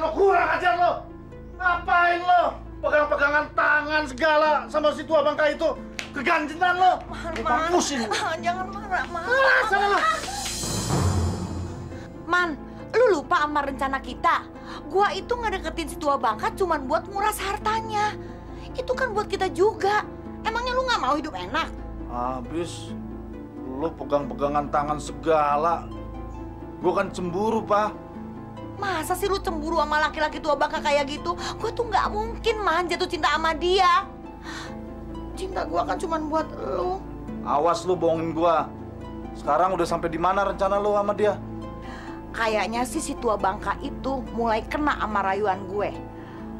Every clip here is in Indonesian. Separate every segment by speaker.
Speaker 1: lo kurang ajar lo. Ngapain lo? Pegang-pegangan tangan segala sama si tua bangka itu. Keganjengan lo. Lo pusing.
Speaker 2: Jangan marah, Man.
Speaker 1: Ah, sana lo.
Speaker 2: Man, lu lupa sama rencana kita. Gua itu ngedeketin si tua bangka cuman buat nguras hartanya. Itu kan buat kita juga. Emangnya lu nggak mau hidup enak?
Speaker 1: Habis lo pegang-pegangan tangan segala. Gue kan cemburu, Pak.
Speaker 2: Masa sih lu cemburu sama laki-laki tua bangka kayak gitu? Gue tuh nggak mungkin man jatuh cinta sama dia. Cinta gua kan cuman buat lu.
Speaker 1: Awas lu bohongin gua. Sekarang udah sampai di mana rencana lu sama dia?
Speaker 2: Kayaknya sih si tua bangka itu mulai kena sama rayuan gue.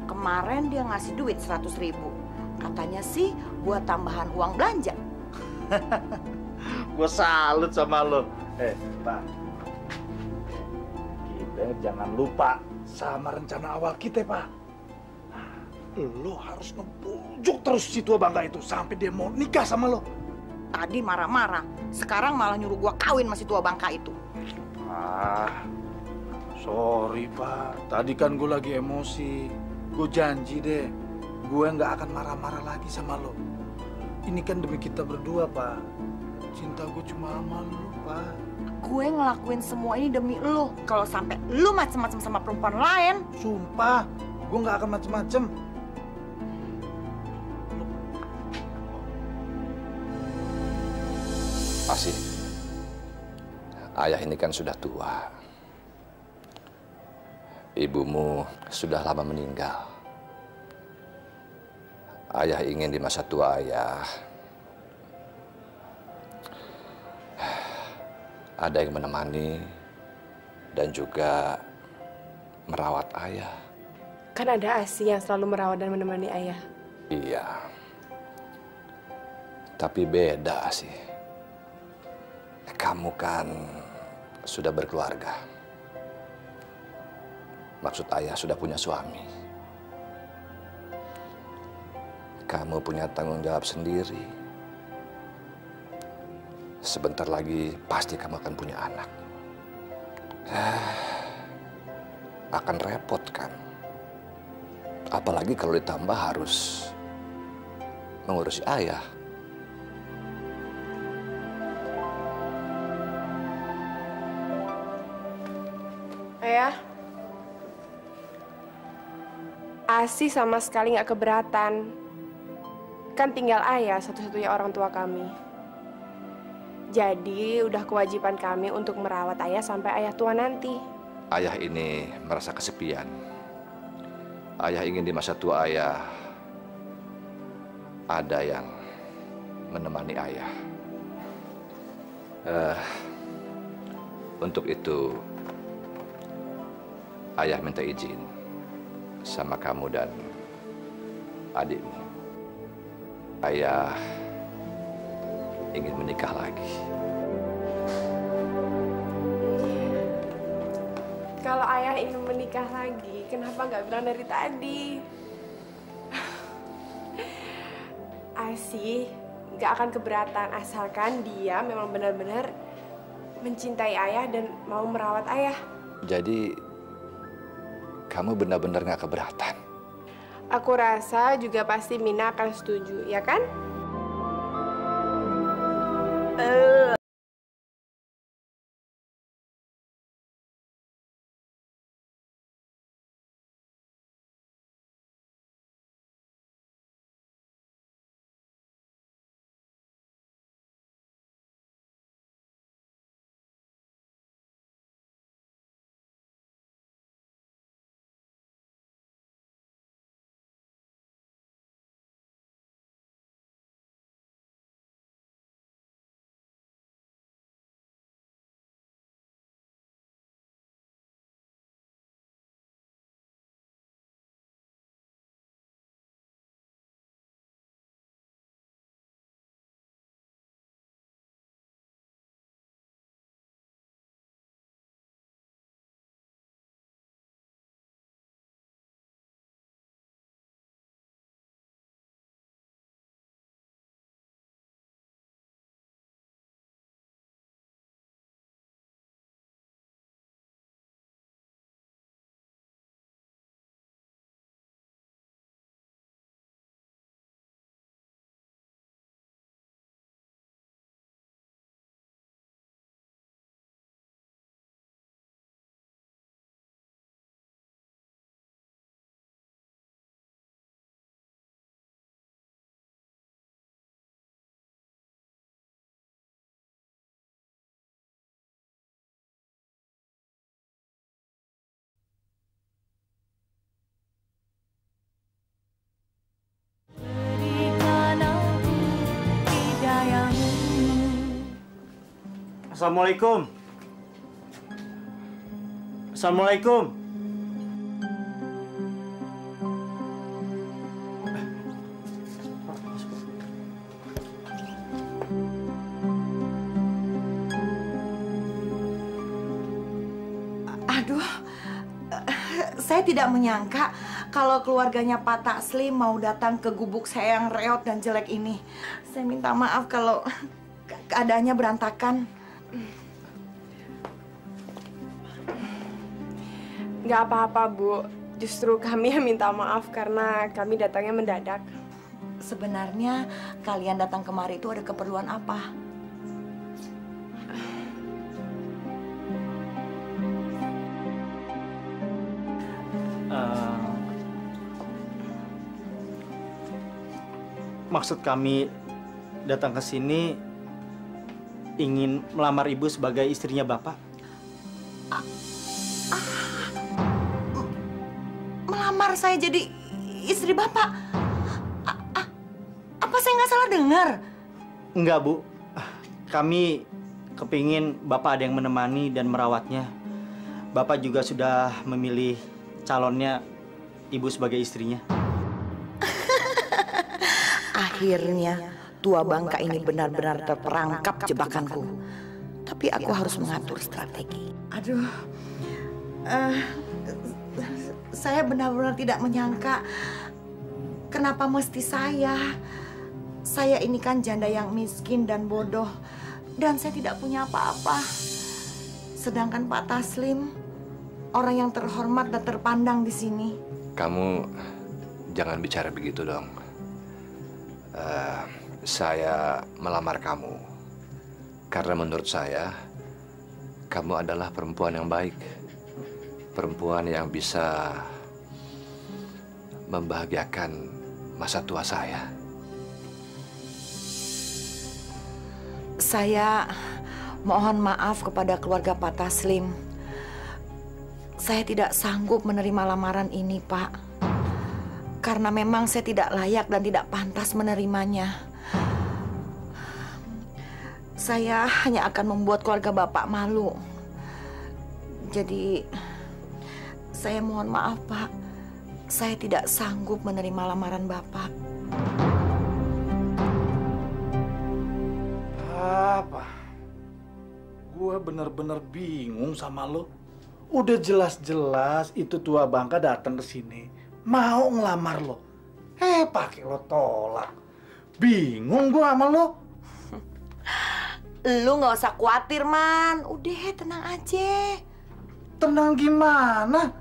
Speaker 2: Kemarin dia ngasih duit 100 ribu. Katanya sih buat tambahan uang belanja.
Speaker 1: Gue salut sama lo. Eh, Pak. Kita jangan lupa sama rencana awal kita, Pak. Lo harus ngebujuk terus si tua bangga itu sampai dia mau nikah sama lo.
Speaker 2: Tadi marah-marah, sekarang malah nyuruh gua kawin sama si tua bangka itu.
Speaker 1: Ah, sorry, Pak. Tadi kan gue lagi emosi. Gue janji deh, gue nggak akan marah-marah lagi sama lo. Ini kan demi kita berdua, Pak. Cinta gue cuma sama lo, Pak.
Speaker 2: Gue ngelakuin semua ini demi lu. Kalau sampai lu macem-macem sama perempuan lain,
Speaker 1: Sumpah, gue nggak akan macem-macem.
Speaker 3: Pasti. Ayah ini kan sudah tua. Ibumu sudah lama meninggal. Ayah ingin di masa tua ayah ada yang menemani dan juga merawat ayah.
Speaker 4: Kan ada Asi yang selalu merawat dan menemani ayah.
Speaker 3: Iya. Tapi beda sih. Kamu kan sudah berkeluarga. Maksud ayah sudah punya suami. Kamu punya tanggung jawab sendiri. Sebentar lagi pasti kamu akan punya anak. Akan repot kan? Apalagi kalau ditambah harus mengurusi ayah.
Speaker 4: Ayah, Asi sama sekali nggak keberatan. Kan tinggal ayah satu-satunya orang tua kami. Jadi udah kewajiban kami untuk merawat ayah sampai ayah tua nanti.
Speaker 3: Ayah ini merasa kesepian. Ayah ingin di masa tua ayah ada yang menemani ayah. Eh, untuk itu, ayah minta izin sama kamu dan adikmu. Ayah ingin menikah lagi.
Speaker 4: Kalau ayah ingin menikah lagi, kenapa nggak bilang dari tadi? Asi nggak akan keberatan asalkan dia memang benar-benar mencintai ayah dan mau merawat ayah.
Speaker 3: Jadi, kamu benar-benar nggak keberatan.
Speaker 4: Aku rasa juga pasti Mina akan setuju, ya kan?
Speaker 5: Assalamualaikum. Assalamualaikum.
Speaker 2: Aduh, saya tidak menyangka kalau keluarganya Pak Taslim mau datang ke gubuk saya yang reot dan jelek ini. Saya minta maaf kalau ke- keadaannya berantakan.
Speaker 4: Nggak apa-apa, Bu. Justru kami yang minta maaf karena kami datangnya mendadak.
Speaker 2: Sebenarnya kalian datang kemari itu ada keperluan apa?
Speaker 5: Eh, maksud kami datang ke sini ingin melamar ibu sebagai istrinya bapak.
Speaker 2: Melamar saya jadi istri bapak. A- a- apa saya nggak salah dengar?
Speaker 5: Enggak bu, kami kepingin bapak ada yang menemani dan merawatnya. Bapak juga sudah memilih calonnya ibu sebagai istrinya.
Speaker 2: Akhirnya tua bangka ini benar-benar terperangkap jebakanku. Tapi aku harus mengatur strategi. Aduh, eh, saya benar-benar tidak menyangka kenapa mesti saya. Saya ini kan janda yang miskin dan bodoh dan saya tidak punya apa-apa. Sedangkan Pak Taslim orang yang terhormat dan terpandang di sini.
Speaker 3: Kamu jangan bicara begitu dong. Eh, saya melamar kamu karena menurut saya kamu adalah perempuan yang baik, perempuan yang bisa membahagiakan masa tua saya.
Speaker 2: Saya mohon maaf kepada keluarga Pak Taslim. Saya tidak sanggup menerima lamaran ini, Pak. Karena memang saya tidak layak dan tidak pantas menerimanya. Saya hanya akan membuat keluarga Bapak malu. Jadi, saya mohon maaf, Pak. Saya tidak sanggup menerima lamaran Bapak.
Speaker 1: Apa? Gua bener-bener bingung sama lo. Udah jelas-jelas itu tua bangka datang ke sini mau ngelamar lo. Eh, pakai lo tolak. Bingung gua sama lo.
Speaker 2: Lu nggak usah khawatir, Man. Udah, tenang aja.
Speaker 1: Tenang gimana?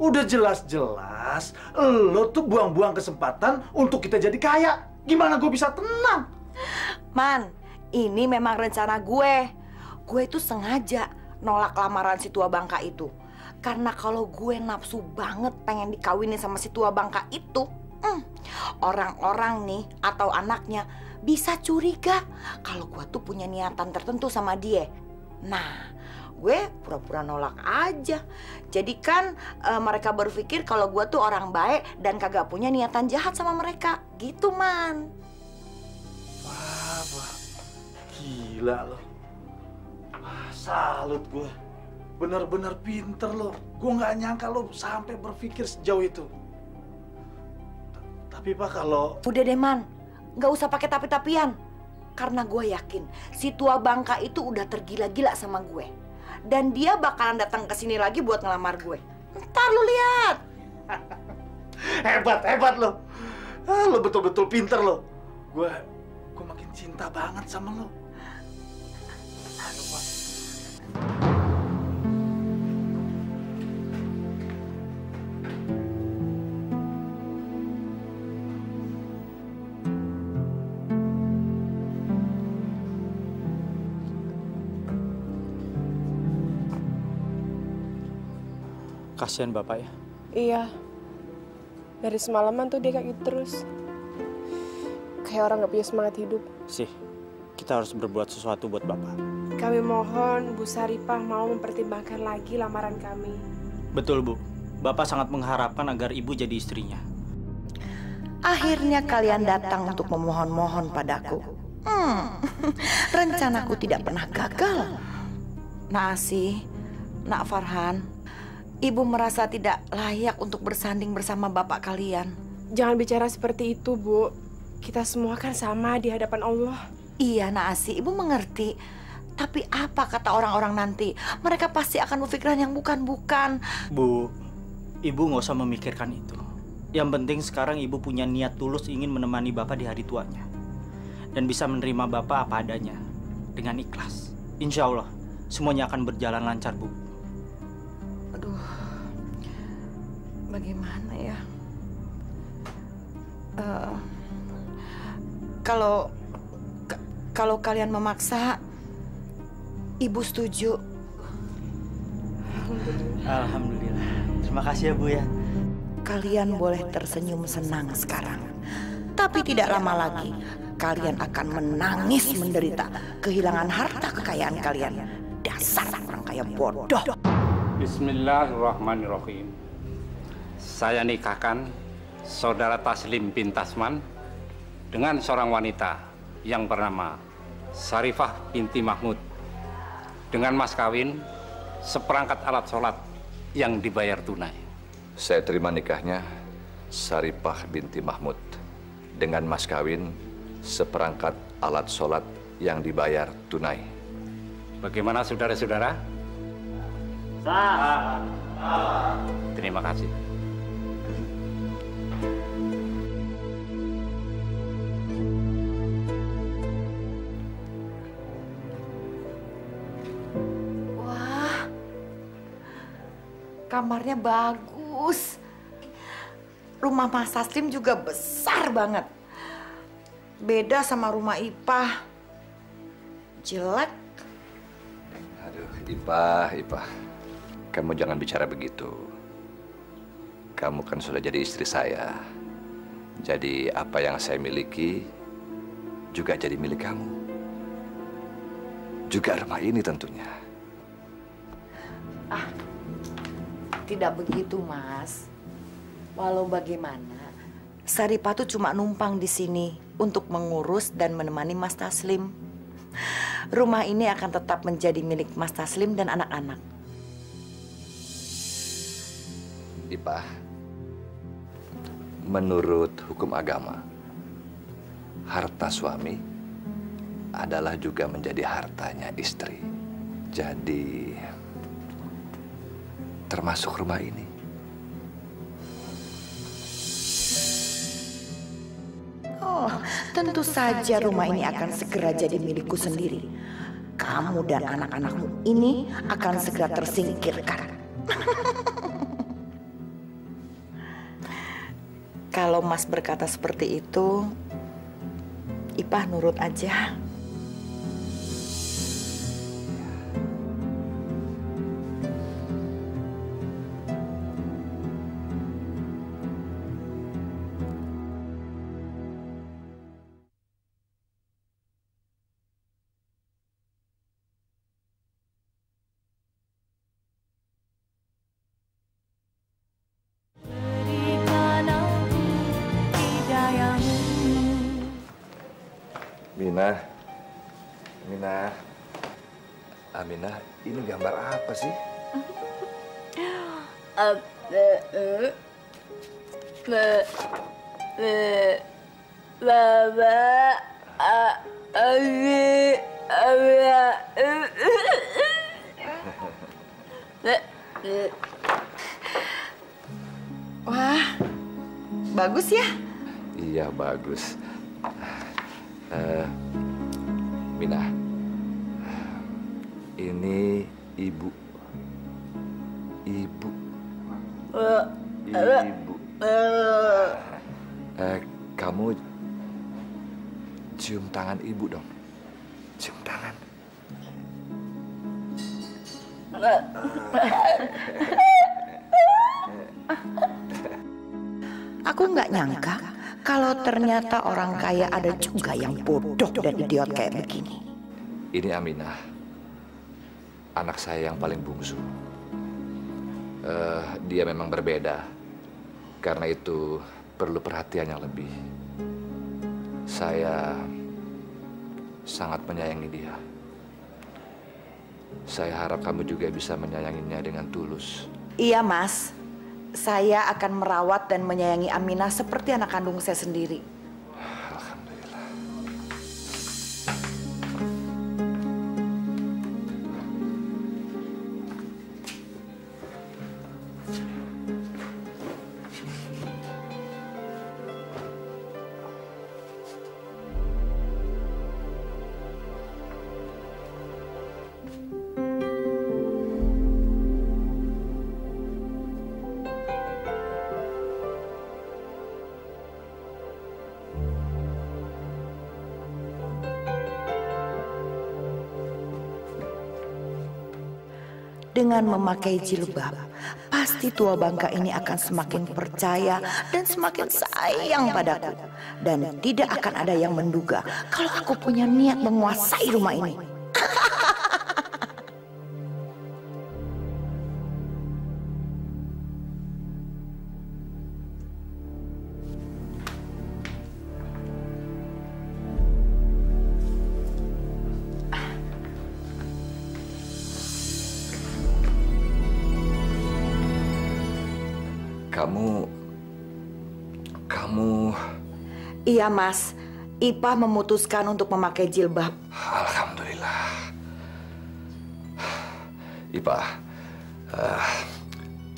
Speaker 1: Udah jelas-jelas lo tuh buang-buang kesempatan untuk kita jadi kaya. Gimana gue bisa tenang?
Speaker 2: Man, ini memang rencana gue. Gue itu sengaja nolak lamaran si tua bangka itu. Karena kalau gue nafsu banget pengen dikawinin sama si tua bangka itu, hmm, orang-orang nih atau anaknya bisa curiga kalau gue tuh punya niatan tertentu sama dia. Nah, gue pura-pura nolak aja. Jadi kan eh, mereka berpikir kalau gue tuh orang baik dan kagak punya niatan jahat sama mereka. Gitu, Man.
Speaker 1: Apa? Gila lo. Wah, Salut gue. Bener-bener pinter lo. Gue nggak nyangka lo sampai berpikir sejauh itu. T- Tapi pak kalau
Speaker 2: Udah deh man, nggak usah pakai tapi-tapian. Karena gue yakin si tua bangka itu udah tergila-gila sama gue. Dan dia bakalan datang ke sini lagi buat ngelamar gue. Ntar lu lihat.
Speaker 1: hebat hebat lo. Ah, lo betul-betul pinter lo. Gue gue makin cinta banget sama lo. Aduh,
Speaker 5: Kasihan bapak ya.
Speaker 4: Iya. Dari semalaman tuh dia kayak gitu terus. Kayak orang nggak punya semangat hidup.
Speaker 5: Sih, kita harus berbuat sesuatu buat bapak.
Speaker 4: Kami mohon Bu Saripah mau mempertimbangkan lagi lamaran kami.
Speaker 5: Betul bu, bapak sangat mengharapkan agar ibu jadi istrinya.
Speaker 2: Akhirnya kalian datang untuk memohon-mohon padaku. Hmm, rencanaku tidak pernah gagal. Nak Asi, Nak Farhan, Ibu merasa tidak layak untuk bersanding bersama bapak kalian.
Speaker 4: Jangan bicara seperti itu, Bu. Kita semua kan sama di hadapan Allah.
Speaker 2: Iya, Nak Asi, Ibu mengerti. Tapi apa kata orang-orang nanti? Mereka pasti akan berpikiran yang bukan-bukan.
Speaker 5: Bu, ibu nggak usah memikirkan itu. Yang penting sekarang ibu punya niat tulus ingin menemani bapak di hari tuanya. Dan bisa menerima bapak apa adanya. Dengan ikhlas. Insya Allah, semuanya akan berjalan lancar, Bu.
Speaker 2: Bagaimana ya? Eh, kalau ka- kalau kalian memaksa, ibu setuju.
Speaker 5: Alhamdulillah. Terima kasih ya, Bu ya.
Speaker 2: Kalian boleh tersenyum senang sekarang, tapi tidak lama lagi kalian akan menangis menderita kehilangan harta kekayaan kalian. Dasar orang kaya bodoh.
Speaker 6: Bismillahirrahmanirrahim. Saya nikahkan saudara Taslim bin Tasman dengan seorang wanita yang bernama Sarifah binti Mahmud dengan mas kawin seperangkat alat sholat yang dibayar tunai.
Speaker 3: Saya terima nikahnya Saripah binti Mahmud dengan mas kawin seperangkat alat sholat yang dibayar tunai.
Speaker 6: Bagaimana saudara-saudara? Terima kasih.
Speaker 2: Wah, kamarnya bagus. Rumah Mas Taslim juga besar banget. Beda sama rumah Ipah. Jelek.
Speaker 3: Aduh, Ipah, Ipah. Kamu jangan bicara begitu. Kamu kan sudah jadi istri saya. Jadi apa yang saya miliki juga jadi milik kamu. Juga rumah ini tentunya.
Speaker 2: Tidak begitu, Mas. Walau bagaimana, Saripah tuh cuma numpang di sini untuk mengurus dan menemani Mas Taslim. Rumah ini akan tetap menjadi milik Mas Taslim dan anak-anak.
Speaker 3: Ipah, menurut hukum agama, harta suami adalah juga menjadi hartanya istri. Jadi, termasuk rumah ini.
Speaker 2: Oh, tentu saja rumah ini akan segera jadi milikku sendiri. Kamu dan anak-anakmu ini akan segera tersingkirkan. Kalau Mas berkata seperti itu, Ipah nurut aja. Bagus.
Speaker 3: Eh, Mina, ini ibu, ibu, ibu. Eh, kamu cium tangan ibu dong. Cium tangan.
Speaker 2: Aku nggak nyangka kalau ternyata orang kaya ada juga yang bodoh dan idiot kayak begini.
Speaker 3: Ini Aminah, anak saya yang paling bungsu. Eh, dia memang berbeda, karena itu perlu perhatian yang lebih. Saya sangat menyayangi dia. Saya harap kamu juga bisa menyayanginya dengan tulus.
Speaker 2: Iya, Mas. Saya akan merawat dan menyayangi Aminah seperti anak kandung saya sendiri. Dengan memakai jilbab, pasti tua bangka ini akan semakin percaya dan semakin sayang padaku. Dan tidak akan ada yang menduga kalau aku punya niat menguasai rumah ini. Iya, Mas. Ipah memutuskan untuk memakai jilbab.
Speaker 3: Alhamdulillah. Ipa, eh,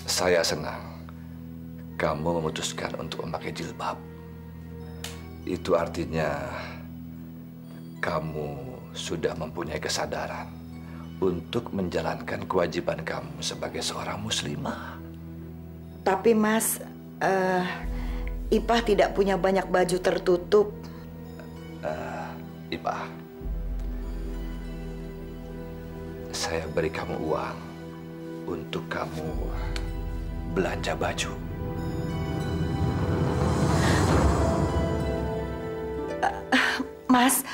Speaker 3: saya senang kamu memutuskan untuk memakai jilbab. Itu artinya kamu sudah mempunyai kesadaran untuk menjalankan kewajiban kamu sebagai seorang muslimah.
Speaker 2: Tapi, Mas, eh, Ipah tidak punya banyak baju tertutup.
Speaker 3: Ipa, saya beri kamu uang untuk kamu belanja baju.
Speaker 2: Mas,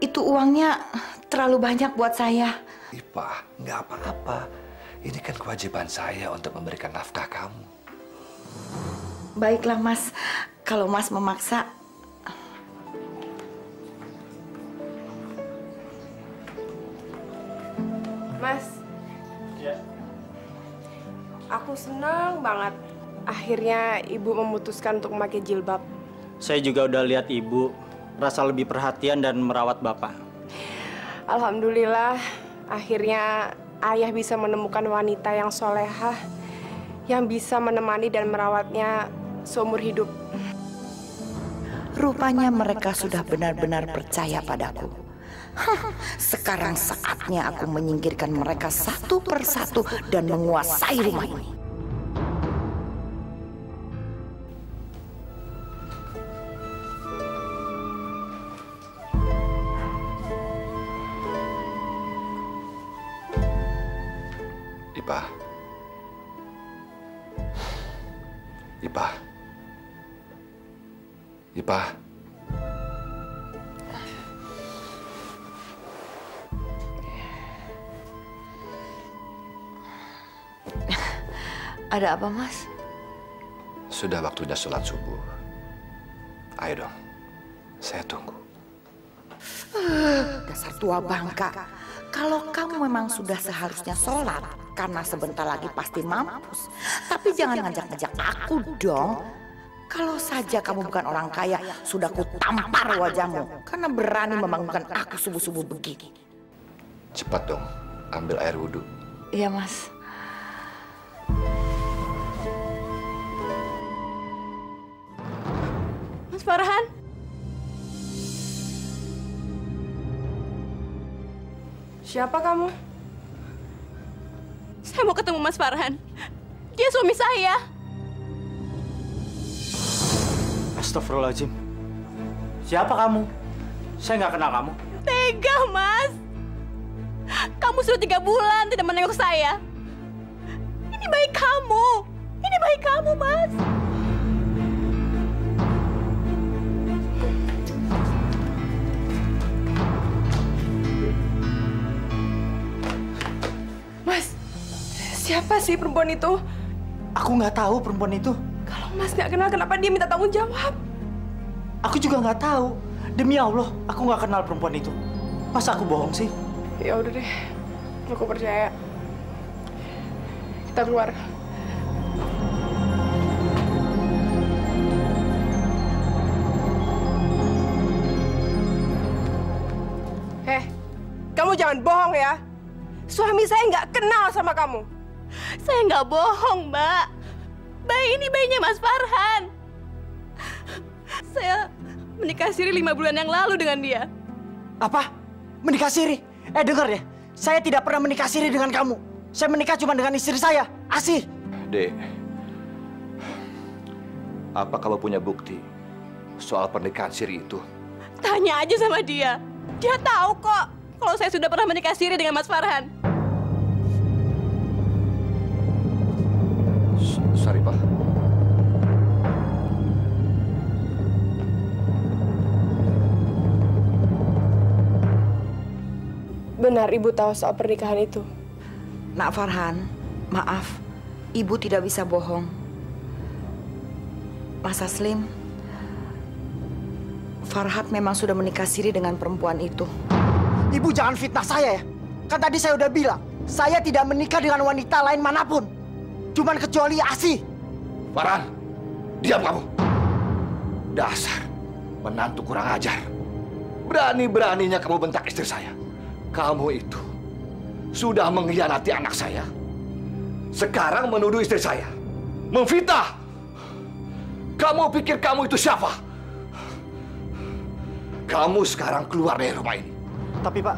Speaker 2: itu uangnya terlalu banyak buat saya.
Speaker 3: Ipa, nggak apa-apa. Ini kan kewajiban saya untuk memberikan nafkah kamu.
Speaker 2: Baiklah, Mas. Kalau Mas memaksa,
Speaker 4: Mas. Aku senang banget. Akhirnya ibu memutuskan untuk memakai jilbab.
Speaker 5: Saya juga udah lihat ibu rasa lebih perhatian dan merawat bapak.
Speaker 4: Alhamdulillah, akhirnya ayah bisa menemukan wanita yang solehah, yang bisa menemani dan merawatnya seumur hidup.
Speaker 2: rupanya mereka sudah benar-benar percaya padaku. Sekarang saatnya aku menyingkirkan mereka satu persatu dan menguasai rumah ini.
Speaker 3: Ipa.
Speaker 2: Ada apa, Mas?
Speaker 3: Sudah waktunya sholat subuh. Ayo dong. Saya tunggu.
Speaker 2: Dasar tua bangka. Kalau kamu memang sudah seharusnya sholat, karena sebentar lagi pasti mampus. Tapi jangan ngajak-ngajak aku dong. Kalau saja kamu bukan orang kaya, sudah ku tampar wajahmu. Karena berani membangunkan aku subuh-subuh begini.
Speaker 3: Cepat dong. Ambil air wudhu.
Speaker 2: Iya, Mas.
Speaker 7: Mas Farhan,
Speaker 4: Siapa kamu?
Speaker 7: saya mau ketemu Mas Farhan. Dia suami saya.
Speaker 5: Astagfirullahaladzim. Siapa kamu? Saya nggak kenal kamu.
Speaker 7: Tega, Mas. Kamu sudah tiga bulan tidak menengok saya. Ini baik kamu. Ini baik kamu, Mas.
Speaker 4: Mas, siapa sih perempuan itu?
Speaker 5: Aku nggak tahu perempuan itu.
Speaker 4: Kalau Mas nggak kenal, kenapa dia minta tanggung jawab?
Speaker 5: Aku juga nggak tahu. Demi Allah, aku nggak kenal perempuan itu. Masa aku bohong sih?
Speaker 4: Ya udah deh, Aku percaya. Kita keluar. Heh, kamu jangan bohong ya. Suami saya nggak kenal sama kamu.
Speaker 7: Saya nggak bohong, Mbak. Bayi ini bayinya Mas Farhan. Saya menikah siri lima bulan yang lalu dengan dia.
Speaker 5: Apa? Menikah siri? Eh dengar ya, saya tidak pernah menikah siri dengan kamu. Saya menikah cuma dengan istri saya, Asih.
Speaker 3: Dek, apa kamu punya bukti soal pernikahan siri itu?
Speaker 7: Tanya aja sama dia. Dia tahu kok kalau saya sudah pernah menikah siri dengan Mas Farhan.
Speaker 3: Sorry, Pak.
Speaker 4: Benar ibu tahu soal pernikahan itu.
Speaker 2: Nak Farhan, maaf, ibu tidak bisa bohong. Mas Aslim, Farhat memang sudah menikah siri dengan perempuan itu.
Speaker 5: Ibu jangan fitnah saya ya. Kan tadi saya udah bilang, saya tidak menikah dengan wanita lain mana pun. Cuman kecuali Asih.
Speaker 3: Farhan, diam kamu. Dasar menantu kurang ajar. Berani-beraninya kamu bentak istri saya. Kamu itu sudah mengkhianati anak saya. Sekarang menuduh istri saya. Memfitnah. Kamu pikir kamu itu siapa? Kamu sekarang keluar dari rumah ini.
Speaker 5: Tapi Pak,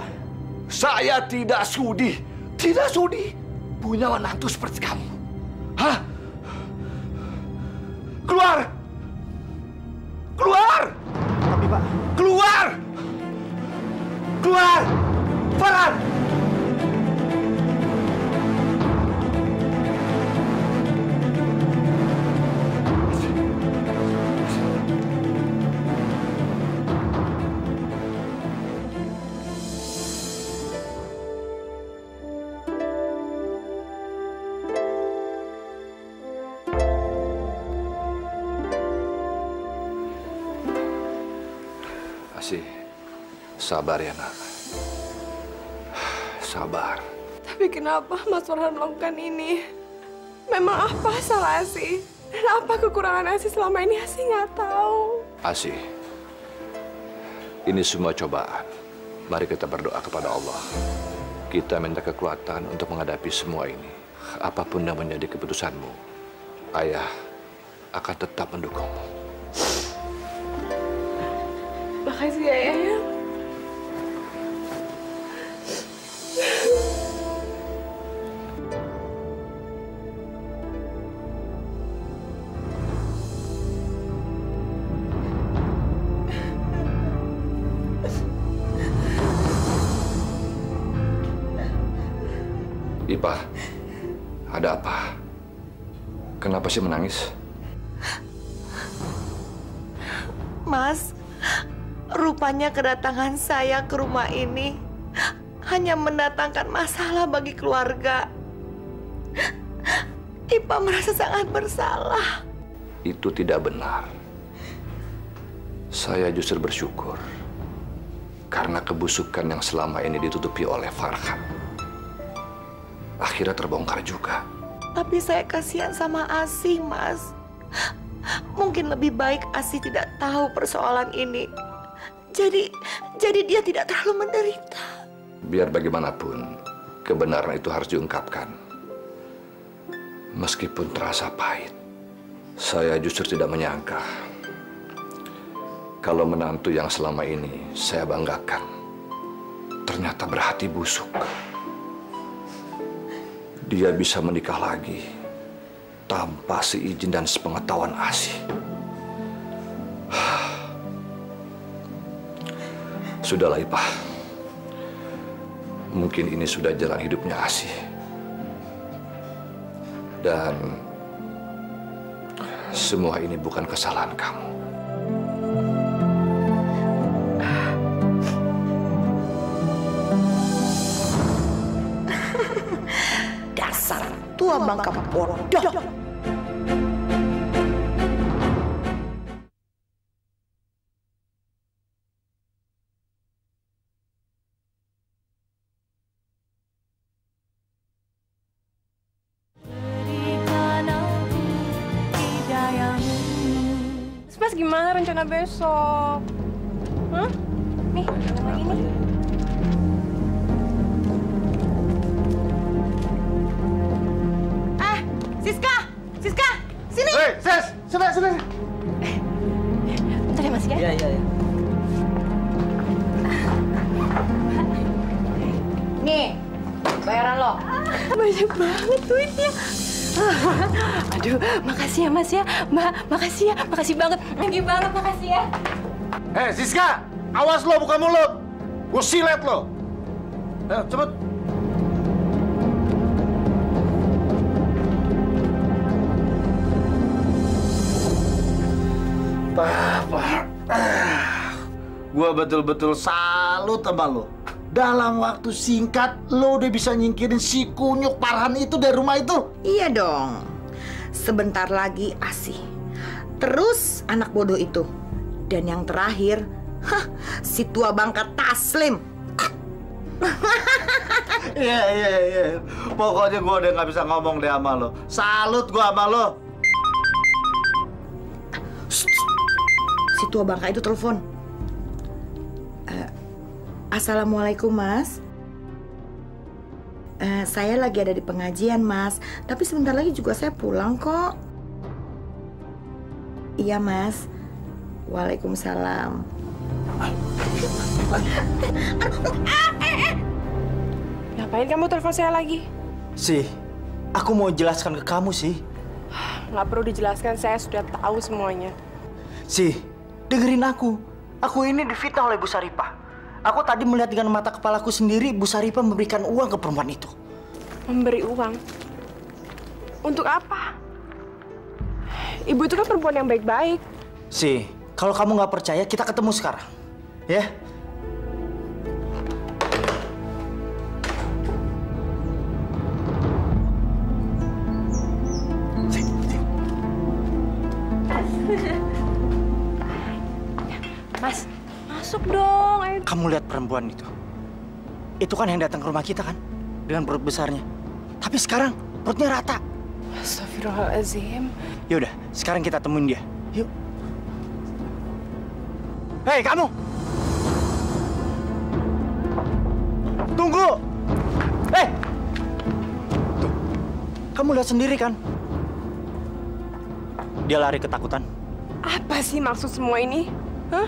Speaker 3: Saya tidak sudi, tidak sudi punya menantu seperti kamu. Sabar ya nak. Sabar.
Speaker 4: Tapi kenapa Mas Farhan melakukan ini? Memang apa salah Asi? Dan apa kekurangan Asi selama ini Asi nggak tahu.
Speaker 3: Asih, ini semua cobaan. Mari kita berdoa kepada Allah. Kita minta kekuatan untuk menghadapi semua ini. Apa pun yang menjadi keputusanmu, ayah akan tetap mendukungmu.
Speaker 4: Makasih ya, Ayah.
Speaker 3: Ada apa? Kenapa sih menangis?
Speaker 2: Mas, rupanya kedatangan saya ke rumah ini hanya mendatangkan masalah bagi keluarga. Ipa merasa sangat bersalah.
Speaker 3: Itu tidak benar. Saya justru bersyukur karena kebusukan yang selama ini ditutupi oleh Farhan. Akhirnya terbongkar juga.
Speaker 2: Tapi saya kasihan sama Asih, Mas. Mungkin lebih baik Asih tidak tahu persoalan ini. Jadi, jadi dia tidak terlalu menderita.
Speaker 3: Biar bagaimanapun, kebenaran itu harus diungkapkan. Meskipun terasa pahit, saya justru tidak menyangka kalau menantu yang selama ini saya banggakan ternyata berhati busuk. Dia bisa menikah lagi tanpa seizin dan sepengetahuan Asih. Sudahlah, Ipah. Mungkin ini sudah jalan hidupnya Asih. Dan semua ini bukan kesalahan kamu.
Speaker 2: mangka bodoh.
Speaker 4: Mas, gimana rencana besok?
Speaker 7: Aduh, makasih ya Mas ya. Mbak, makasih ya. Makasih banget. Thank you banget, makasih ya.
Speaker 1: Hei, Siska, awas lo buka mulut. Gue silet lo. Ayo, cepet. Papa, gue betul-betul salut sama lo. Dalam waktu singkat, lo udah bisa nyingkirin si kunyuk parhan itu dari rumah itu.
Speaker 2: Iya dong. Sebentar lagi Asih. Terus anak bodoh itu. Dan yang terakhir, hah, si tua bangka Taslim.
Speaker 1: Iya, iya, iya. Pokoknya gue udah nggak bisa ngomong deh sama lo. Salut gue sama lo.
Speaker 2: Si tua bangka itu telepon. Eh, Assalamualaikum, Mas. Eh, saya lagi ada di pengajian, Mas. Tapi sebentar lagi juga saya pulang kok. Iya, Mas. Waalaikumsalam.
Speaker 4: Ngapain kamu telepon saya lagi?
Speaker 5: Sih, aku mau jelaskan ke kamu sih.
Speaker 4: Nggak perlu dijelaskan, saya sudah tahu semuanya.
Speaker 5: Sih, dengerin aku. Aku ini difitnah oleh Bu Saripah. Aku tadi melihat dengan mata kepalaku sendiri Bu Saripah memberikan uang ke perempuan itu.
Speaker 4: Memberi uang? Untuk apa? Ibu itu kan perempuan yang baik-baik.
Speaker 5: Sih, kalau kamu nggak percaya, kita ketemu sekarang. Ya?
Speaker 4: Mas, masuk dong.
Speaker 5: Kamu lihat perempuan itu. Itu kan yang datang ke rumah kita kan? Dengan perut besarnya. Tapi sekarang perutnya rata.
Speaker 4: Astagfirullahaladzim.
Speaker 5: Yaudah, sekarang kita temuin dia. Yuk. Hei, kamu! Tunggu! Eh! Tuh, kamu lihat sendiri kan? Dia lari ketakutan.
Speaker 4: Apa sih maksud semua ini? Hah?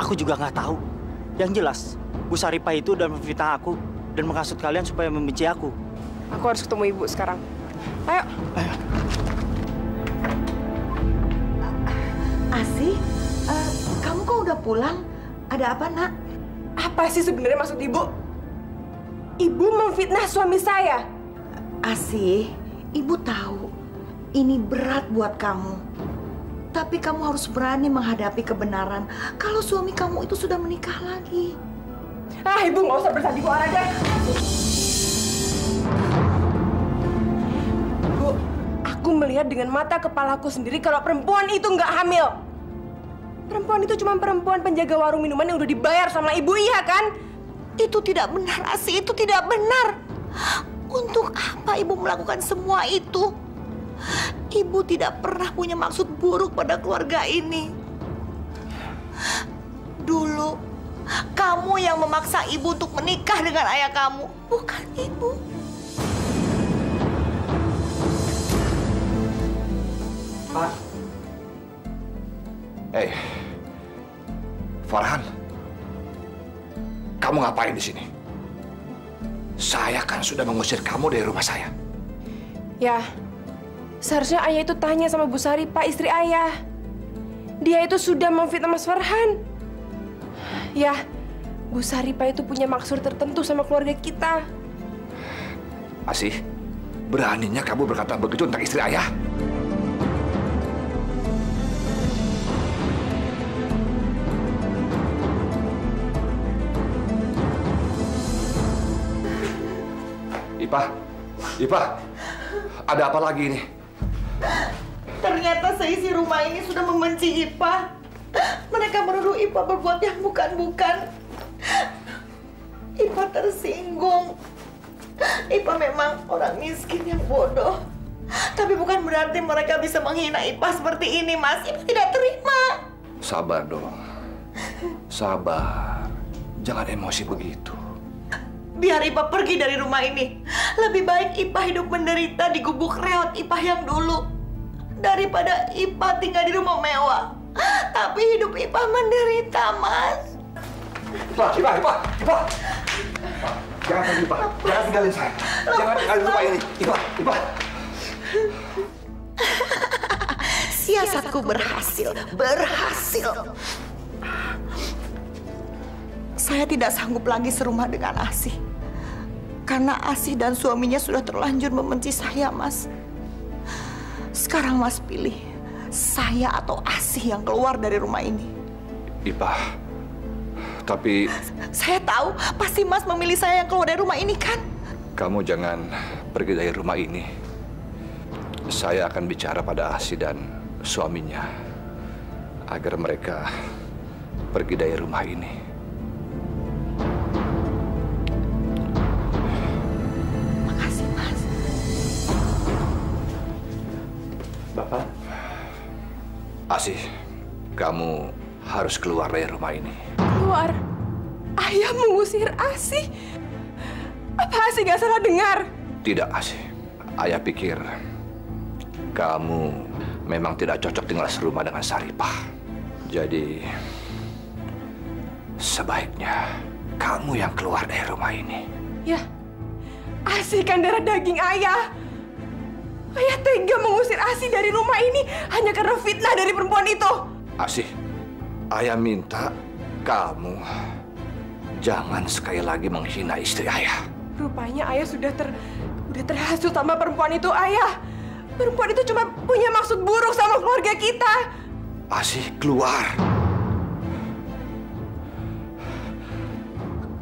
Speaker 5: Aku juga nggak tahu. Yang jelas, Bu Saripah itu udah memfitnah aku dan menghasut kalian supaya membenci aku.
Speaker 4: Aku harus ketemu ibu sekarang. Ayo.
Speaker 2: Asih, eh, kamu kok udah pulang? Ada apa, nak?
Speaker 4: Apa sih sebenarnya maksud ibu? Ibu memfitnah suami saya.
Speaker 2: Asih, ibu tahu ini berat buat kamu. Tapi kamu harus berani menghadapi kebenaran kalau suami kamu itu sudah menikah lagi.
Speaker 4: Ah, ibu nggak usah bersandiwara deh. Bu, aku melihat dengan mata kepalaku sendiri kalau perempuan itu nggak hamil. Perempuan itu cuma perempuan penjaga warung minuman yang udah dibayar sama ibu, iya kan?
Speaker 2: Itu tidak benar, Asih. Itu tidak benar. Untuk apa ibu melakukan semua itu? Ibu tidak pernah punya maksud buruk pada keluarga ini. Dulu, kamu yang memaksa ibu untuk menikah dengan ayah kamu, bukan ibu.
Speaker 5: Pak,
Speaker 3: Eh, Farhan, kamu ngapain di sini? Saya kan sudah mengusir kamu dari rumah saya.
Speaker 4: Ya, seharusnya ayah itu tanya sama Bu Sari, Pak istri ayah. Dia itu sudah memfitnah Mas Farhan. Ya, Bu Saripa itu punya maksud tertentu sama keluarga kita.
Speaker 3: Asih, beraninya kamu berkata begitu tentang istri ayah? Ipah, Ipah, ada apa lagi ini?
Speaker 2: Ternyata seisi rumah ini sudah membenci Ipa. Mereka menuduh Ipa berbuat yang bukan-bukan. Ipa tersinggung. Ipa memang orang miskin yang bodoh. Tapi bukan berarti mereka bisa menghina Ipa seperti ini, Mas. Ipa tidak terima.
Speaker 3: Sabar dong. Sabar. Jangan emosi begitu.
Speaker 2: Biar Ipa pergi dari rumah ini. Lebih baik Ipa hidup menderita di gubuk reot Ipa yang dulu. Daripada Ipa tinggal di rumah mewah. Tapi hidup Ipa menderita, Mas.
Speaker 3: Ipa, Ipa, Ipa, Ipa. Jangan pergi, Ipa. Jangan tinggalin saya. Jangan tinggalin rumah ini. Ipa, Ipa.
Speaker 2: Siasatku berhasil, berhasil. Saya tidak sanggup lagi serumah dengan Asih. Karena Asih dan suaminya sudah terlanjur membenci saya, Mas. Sekarang Mas pilih, saya atau Asih yang keluar dari rumah ini.
Speaker 3: Ipa. Tapi
Speaker 2: Saya tahu, pasti Mas memilih saya yang keluar dari rumah ini, kan?
Speaker 3: kamu jangan pergi dari rumah ini. Saya akan bicara pada Asi dan suaminya agar mereka pergi dari rumah ini. Asih, kamu harus keluar dari rumah ini.
Speaker 4: Keluar. Ayah mengusir Asih. Apa Asih gak salah dengar?
Speaker 3: Tidak, Asih. Ayah pikir kamu memang tidak cocok tinggal serumah dengan Saripah. Jadi, sebaiknya kamu yang keluar dari rumah ini.
Speaker 4: Ya, Asih kan darah daging ayah. Ayah tega mengusir Asih dari rumah ini hanya karena fitnah dari perempuan itu.
Speaker 3: Asih, ayah minta kamu jangan sekali lagi menghina istri ayah.
Speaker 4: Rupanya ayah sudah ter udah terhasut sama perempuan itu, ayah. Perempuan itu cuma punya maksud buruk sama keluarga kita.
Speaker 3: Asih, keluar.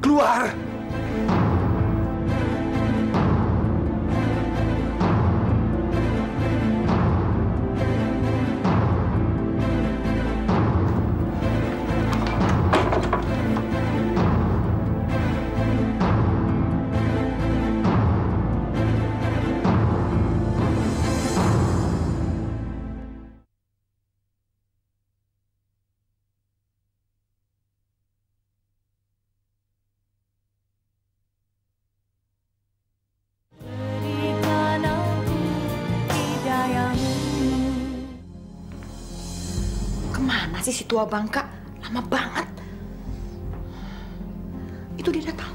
Speaker 3: Keluar!
Speaker 2: Ke mana sih si tua bangka? Lama banget. Itu dia datang.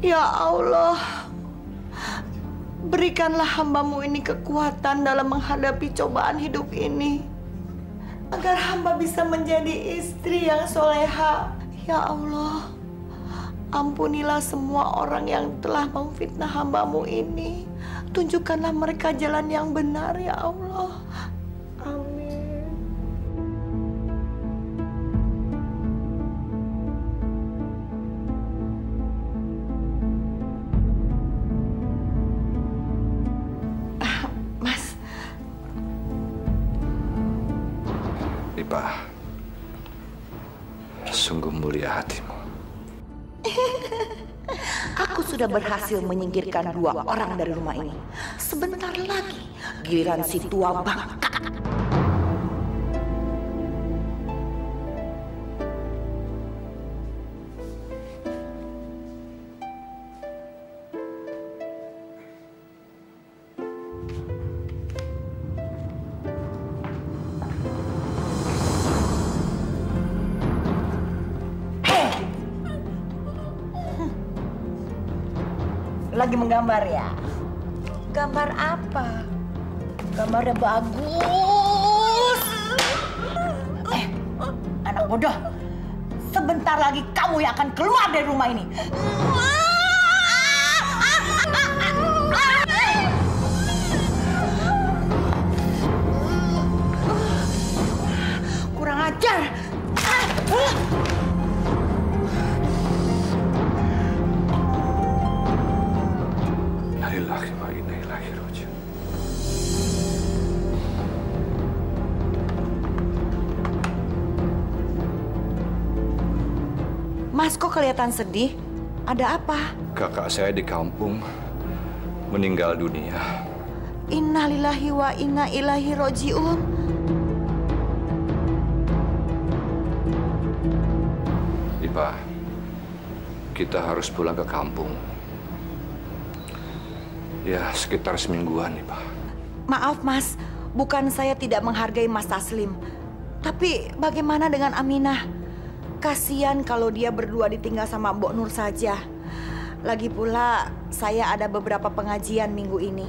Speaker 2: Ya Allah, berikanlah hambamu ini kekuatan dalam menghadapi cobaan hidup ini. Agar hamba bisa menjadi istri yang soleha. Ya Allah, Ampunilah semua orang yang telah memfitnah hambamu ini. Tunjukkanlah mereka jalan yang benar, ya Allah. Sudah berhasil menyingkirkan dua orang dari rumah ini. Sebentar lagi, giliran si tua bangka. Lagi menggambar ya? Gambar apa? Gambarnya bagus. Eh, anak bodoh. Sebentar lagi kamu yang akan keluar dari rumah ini. Kelihatan sedih. Ada apa?
Speaker 3: Kakak saya di kampung meninggal dunia.
Speaker 2: Innalillahi wa inna ilahi rojiun.
Speaker 3: Ipa, kita harus pulang ke kampung. Ya, sekitar semingguan, Ipa.
Speaker 2: Maaf mas, bukan saya tidak menghargai Mas Taslim. Tapi bagaimana dengan Aminah? Kasian kalau dia berdua ditinggal sama Mbok Nur saja. Lagi pula saya ada beberapa pengajian minggu ini.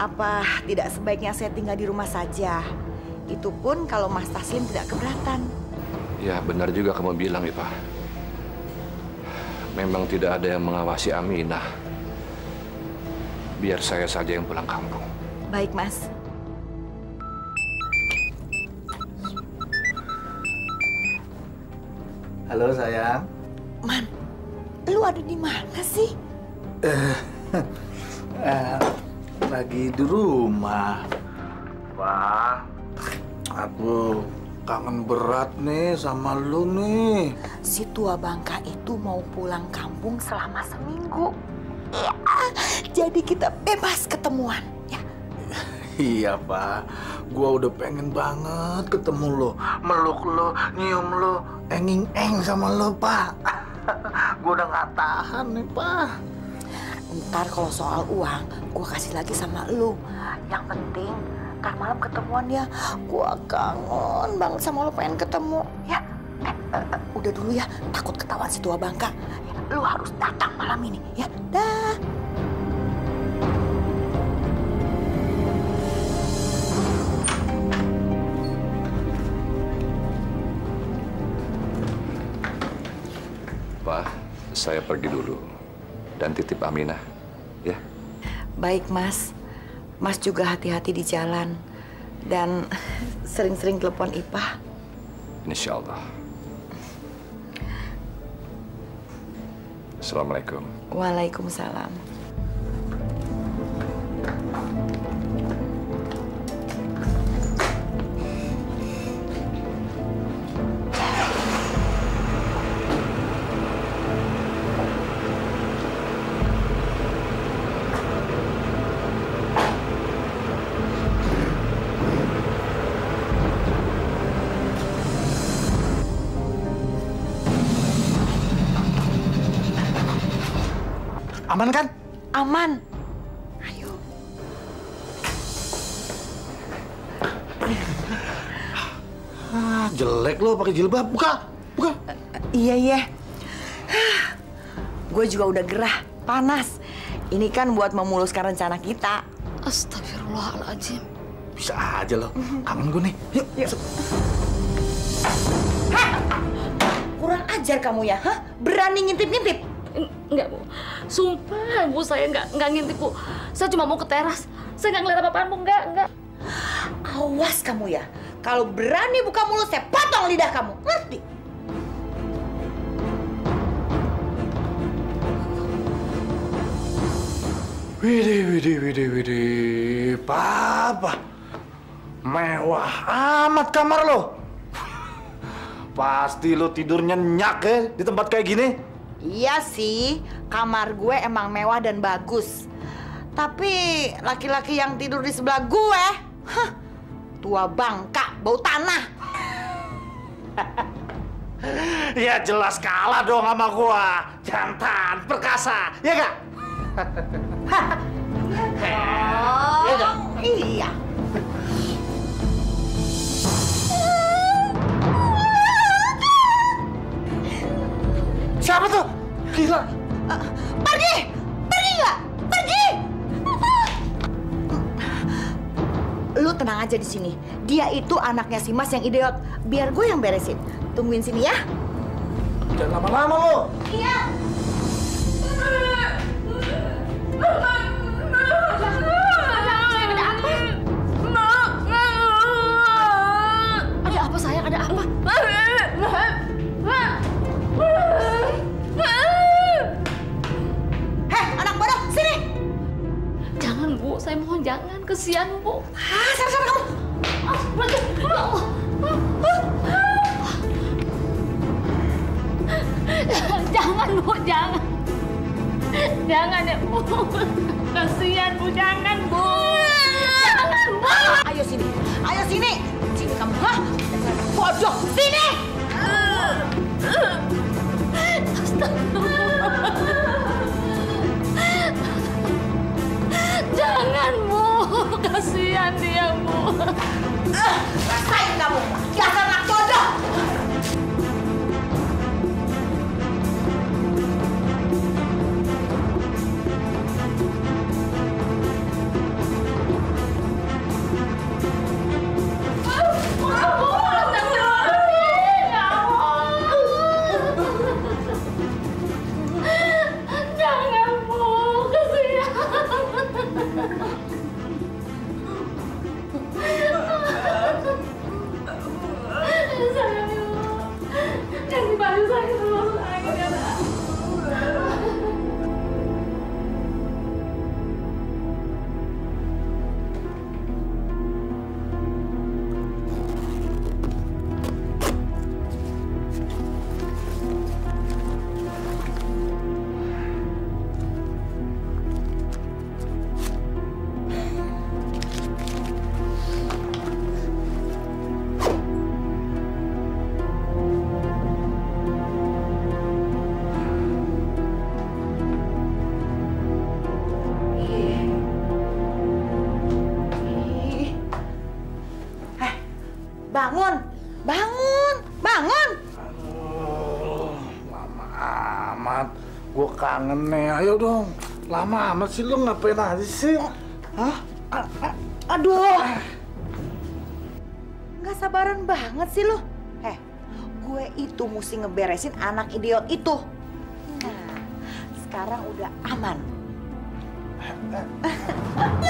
Speaker 2: Apa tidak sebaiknya saya tinggal di rumah saja? Itu pun kalau Mas Taslim tidak keberatan.
Speaker 3: Ya, benar juga kamu bilang, Ipa. Memang tidak ada yang mengawasi Aminah. Biar saya saja yang pulang kampung.
Speaker 2: Baik mas.
Speaker 1: Halo sayang.
Speaker 2: Man, lu ada di mana sih?
Speaker 1: Eh, lagi di rumah. Pak, aku kangen berat nih sama lu nih.
Speaker 2: Si tua bangka itu mau pulang kampung selama seminggu. Ya, jadi kita bebas ketemuan. Ya,
Speaker 1: Iya pak, gua udah pengen banget ketemu lo, meluk lo, nyium lo, enging-eng sama lo pak. gua udah nggak tahan nih pak.
Speaker 2: ntar kalau soal uang, gua kasih lagi sama lu. Yang penting, ntar malam ketemuan ya. Gua kangen banget sama lu pengen ketemu. Ya, eh, eh, eh, udah dulu ya. Takut ketahuan si tua bangka. Ya, lu harus datang malam ini. Ya, dah.
Speaker 3: Saya pergi dulu. Dan titip Aminah. Ya,
Speaker 2: Baik, Mas. Mas juga hati-hati di jalan. Dan sering-sering telepon Ipah.
Speaker 3: insya Allah. Assalamualaikum.
Speaker 2: Waalaikumsalam.
Speaker 1: Aman kan?
Speaker 2: Aman. Ayo.
Speaker 1: Ah, jelek lo pakai jilbab. Buka, buka.
Speaker 2: Iya, iya. Gue juga udah gerah, panas. Ini kan buat memuluskan rencana kita.
Speaker 7: Astagfirullahaladzim.
Speaker 1: Bisa aja lo. Kangen gue nih. Yuk, yuk.
Speaker 2: Kurang ajar kamu ya, hah? Berani ngintip-ngintip?
Speaker 7: Enggak, Bu. Sumpah, Bu, saya enggak, enggak ngintip, Bu. Saya cuma mau ke teras. Saya enggak ngeliat apa-apaan, Bu. Enggak, enggak.
Speaker 2: Awas kamu ya. Kalau berani buka mulut, saya potong lidah kamu. Ngerti?
Speaker 1: Widih, widih, widih, widih. Papa. Mewah amat kamar lo. Pasti lo tidur nyenyak ya di tempat kayak gini.
Speaker 2: Iya sih, kamar gue emang mewah dan bagus. Tapi laki-laki yang tidur di sebelah gue, hah, tua bangka, bau tanah.
Speaker 1: Ya jelas kalah dong sama gua. Jantan, perkasa, ya gak?
Speaker 2: Oh, iya. Aja di sini. Dia itu anaknya si Mas yang idiot. Biar gue yang beresin. Tungguin sini ya.
Speaker 1: Jangan lama-lama lo.
Speaker 2: Iya.
Speaker 7: Ada apa, sayang? Ada apa?
Speaker 2: Heh, anak bodoh, sini.
Speaker 7: Jangan, Bu. Saya mohon jangan. Kesian, Bu.
Speaker 2: Ah,
Speaker 7: Allah.
Speaker 8: Bu, jangan. Jangan ya, Bu. Kasihan, Bu. Jangan, Bu. Jangan, Bu.
Speaker 2: Ayo sini, ayo sini. Sini kamu, hah? Bodoh, sini.
Speaker 8: Jangan, Bu. Kasihan dia, Bu.
Speaker 2: Rasain kamu, dasar
Speaker 1: kangen nih. Ayo dong. Lama amat sih lu ngapain aja sih? Hah?
Speaker 2: A- a- aduh. Nggak sabaran banget sih lu. Eh, gue itu mesti ngeberesin anak idiot itu. Nah, sekarang udah aman.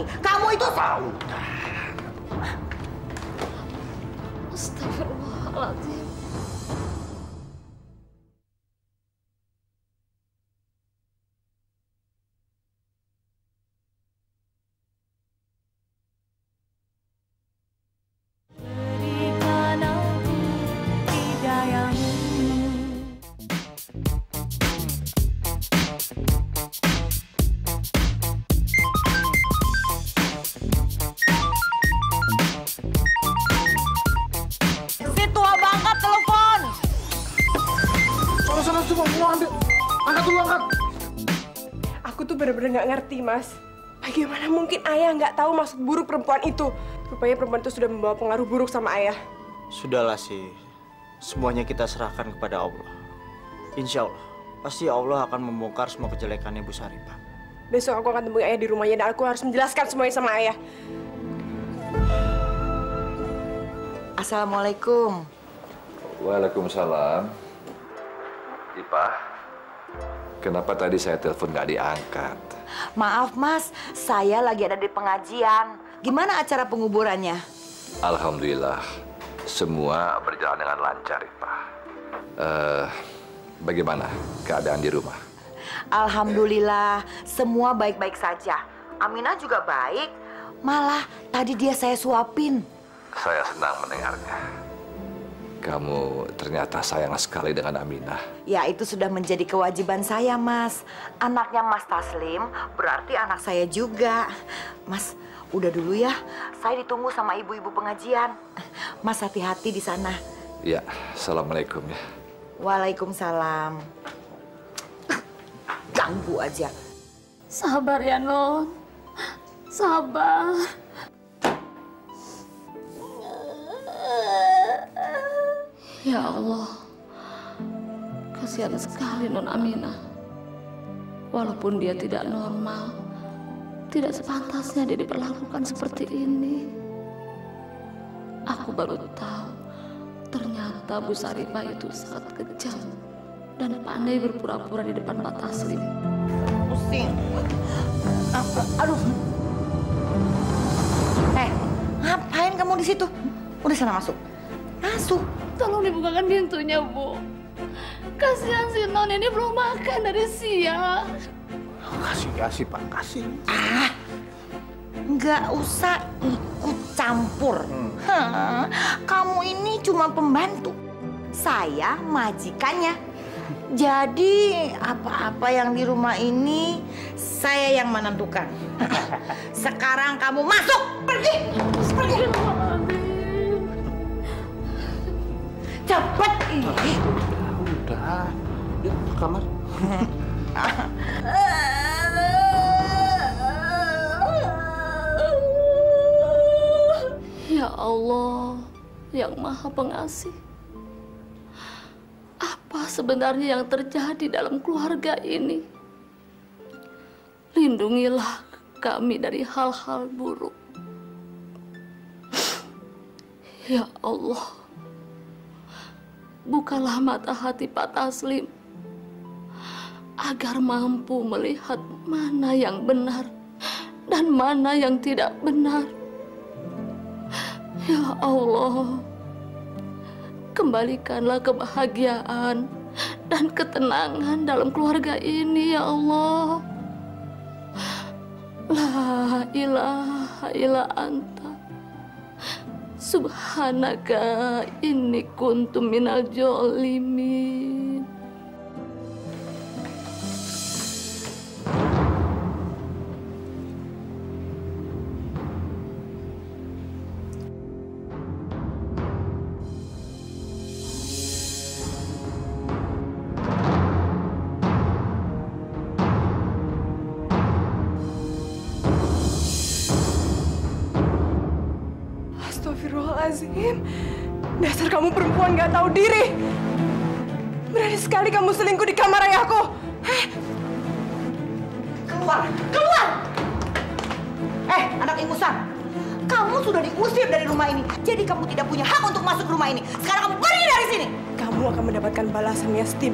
Speaker 2: lagi, kamu itu tahu.
Speaker 4: Bener-bener nggak ngerti, Mas. Bagaimana mungkin ayah nggak tahu maksud buruk perempuan itu? Rupanya perempuan itu sudah membawa pengaruh buruk sama ayah.
Speaker 5: Sudahlah sih, semuanya kita serahkan kepada Allah. Insya Allah, pasti Allah akan membongkar semua kejelekannya Bu Saripah.
Speaker 4: Besok aku akan temui ayah di rumahnya dan aku harus menjelaskan semuanya sama ayah.
Speaker 2: Assalamualaikum.
Speaker 3: Waalaikumsalam. Ipah, Kenapa tadi saya telepon nggak diangkat?
Speaker 2: Maaf Mas, saya lagi ada di pengajian. Gimana acara penguburannya?
Speaker 3: Alhamdulillah, semua berjalan dengan lancar, Ipa. Eh, bagaimana keadaan di rumah?
Speaker 2: Alhamdulillah, semua baik-baik saja. Aminah juga baik. Malah tadi dia saya suapin.
Speaker 3: Saya senang mendengarnya. Kamu ternyata sayang sekali dengan Aminah.
Speaker 2: Ya itu sudah menjadi kewajiban saya mas Anaknya mas Taslim berarti anak saya juga Mas udah dulu ya Saya ditunggu sama ibu-ibu pengajian Mas hati-hati di sana
Speaker 3: Ya, assalamualaikum ya.
Speaker 2: Waalaikumsalam Ganggu aja
Speaker 8: Sabar ya, Non. Sabar. Ya Allah. Kasihan sekali Non Aminah. Walaupun dia tidak normal, tidak sepantasnya dia diperlakukan seperti ini. Aku baru tahu, ternyata Bu Saripah itu sangat kejam dan pandai berpura-pura di depan Pak Taslim.
Speaker 2: Pusing Aduh Eh ngapain kamu di situ? Udah sana masuk Masuk
Speaker 8: Tolong dibukakan pintunya, Bu. Kasihan si Non ini belum makan dari siang.
Speaker 1: Kasih, kasih Pak, kasih.
Speaker 2: Nggak usah ikut campur. Hah, kamu ini cuma pembantu. Saya majikannya. Jadi apa-apa yang di rumah ini saya yang menentukan. Sekarang kamu masuk, pergi, pergi. Cepet. Ih.
Speaker 1: Udah, yuk ke kamar.
Speaker 8: Ya Allah, yang Maha Pengasih. Apa sebenarnya yang terjadi dalam keluarga ini? Lindungilah kami dari hal-hal buruk. Ya Allah, bukalah mata hati Pak Taslim agar mampu melihat mana yang benar dan mana yang tidak benar. Ya Allah, kembalikanlah kebahagiaan dan ketenangan dalam keluarga ini, ya Allah. La ilaha illa anta. Subhanaka inni kuntu minal jolimin.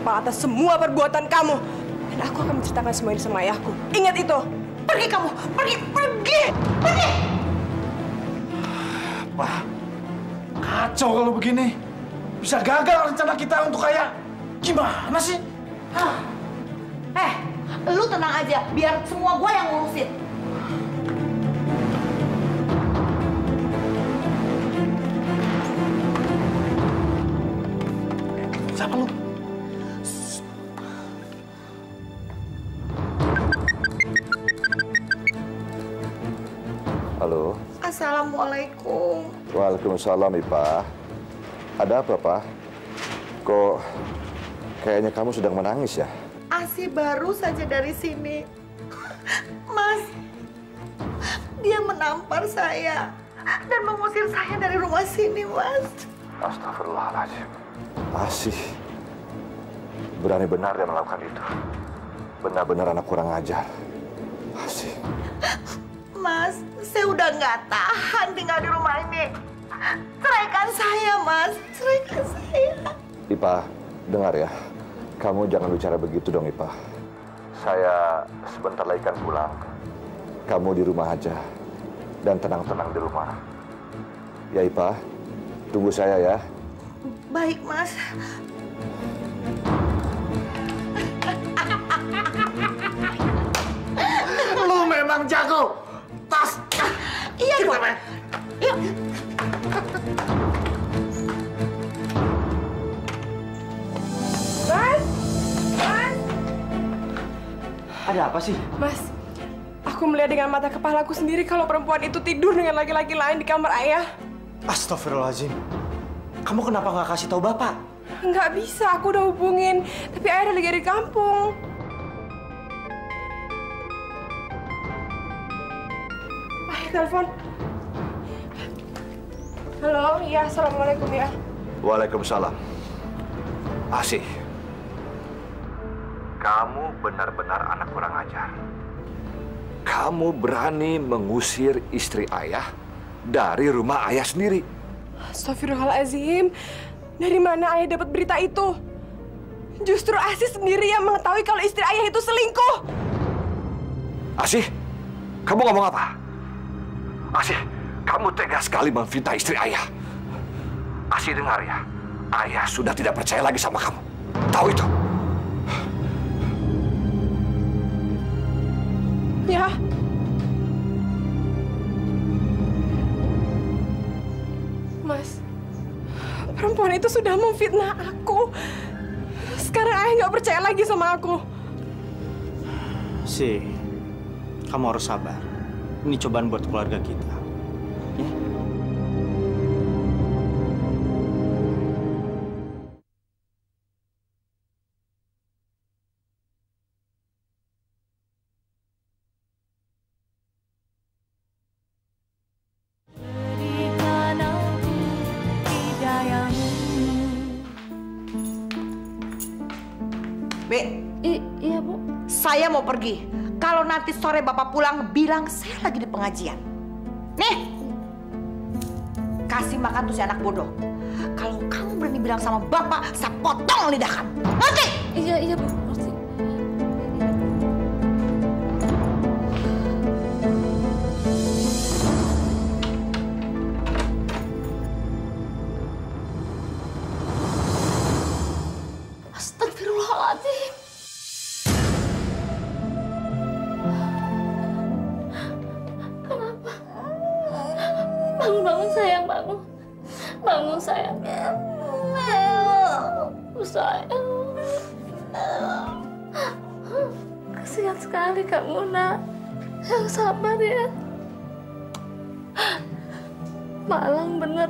Speaker 4: Setimpal atas semua perbuatan kamu. Dan aku akan menceritakan semua ini sama ayahku. Ingat itu.
Speaker 2: Pergi kamu, pergi, pergi, pergi.
Speaker 1: Wah, kacau kalau begini. Bisa gagal rencana kita untuk kaya. Gimana sih?
Speaker 2: Hah. Eh, lu tenang aja. Biar semua gua yang ngurusin.
Speaker 3: Halo.
Speaker 2: Assalamualaikum.
Speaker 3: Waalaikumsalam, Ipa. Ada apa, Pak? Kok kayaknya kamu sedang menangis ya?
Speaker 2: Asi baru saja dari sini. Mas, dia menampar saya dan mengusir saya dari rumah sini, Mas.
Speaker 3: Astagfirullahaladzim. Asih. Berani-benar dia melakukan itu. Benar-benar anak kurang ajar. Asih.
Speaker 2: Mas, saya udah nggak tahan tinggal di rumah ini. Ceraikan saya, Mas. Ceraikan saya.
Speaker 3: Ipa, dengar ya. Kamu jangan bicara begitu dong, Ipa. Saya sebentar lagi kan pulang. Kamu di rumah aja dan tenang-tenang di rumah. Ya Ipa, tunggu saya ya.
Speaker 2: Baik, Mas.
Speaker 1: Lu memang jago. Tas.
Speaker 2: Iya, dong.
Speaker 1: main.
Speaker 2: Yuk.
Speaker 4: Mas! Mas!
Speaker 5: Ada apa sih?
Speaker 4: Mas, aku melihat dengan mata kepalaku sendiri kalau perempuan itu tidur dengan laki-laki lain di kamar ayah.
Speaker 5: Astagfirullahaladzim. Kamu kenapa nggak kasih tahu bapak?
Speaker 4: Nggak bisa, aku udah hubungin. Tapi ayah lagi ada di kampung. Telepon. Halo, iya, assalamualaikum ya.
Speaker 3: Waalaikumsalam. Asih. Kamu benar-benar anak kurang ajar. Kamu berani mengusir istri ayah dari rumah ayah sendiri.
Speaker 4: Astagfirullahaladzim. Dari mana ayah dapat berita itu? Justru Asis sendiri yang mengetahui kalau istri ayah itu selingkuh.
Speaker 3: Asih, kamu ngomong apa? Asih, kamu tega sekali memfitnah istri ayah. Asih dengar ya, ayah sudah tidak percaya lagi sama kamu. Tahu itu?
Speaker 4: Ya. Mas, perempuan itu sudah memfitnah aku. Sekarang ayah nggak percaya lagi sama aku.
Speaker 5: Si, kamu harus sabar. Ini cobaan buat keluarga kita. Ya?
Speaker 8: I, iya bu.
Speaker 2: saya mau pergi. Nanti sore Bapak pulang, bilang saya lagi di pengajian. Nih, kasih makan tuh si anak bodoh. Kalau kamu berani bilang sama Bapak, saya potong lidah kamu. Ngerti?
Speaker 8: Iya iya bu.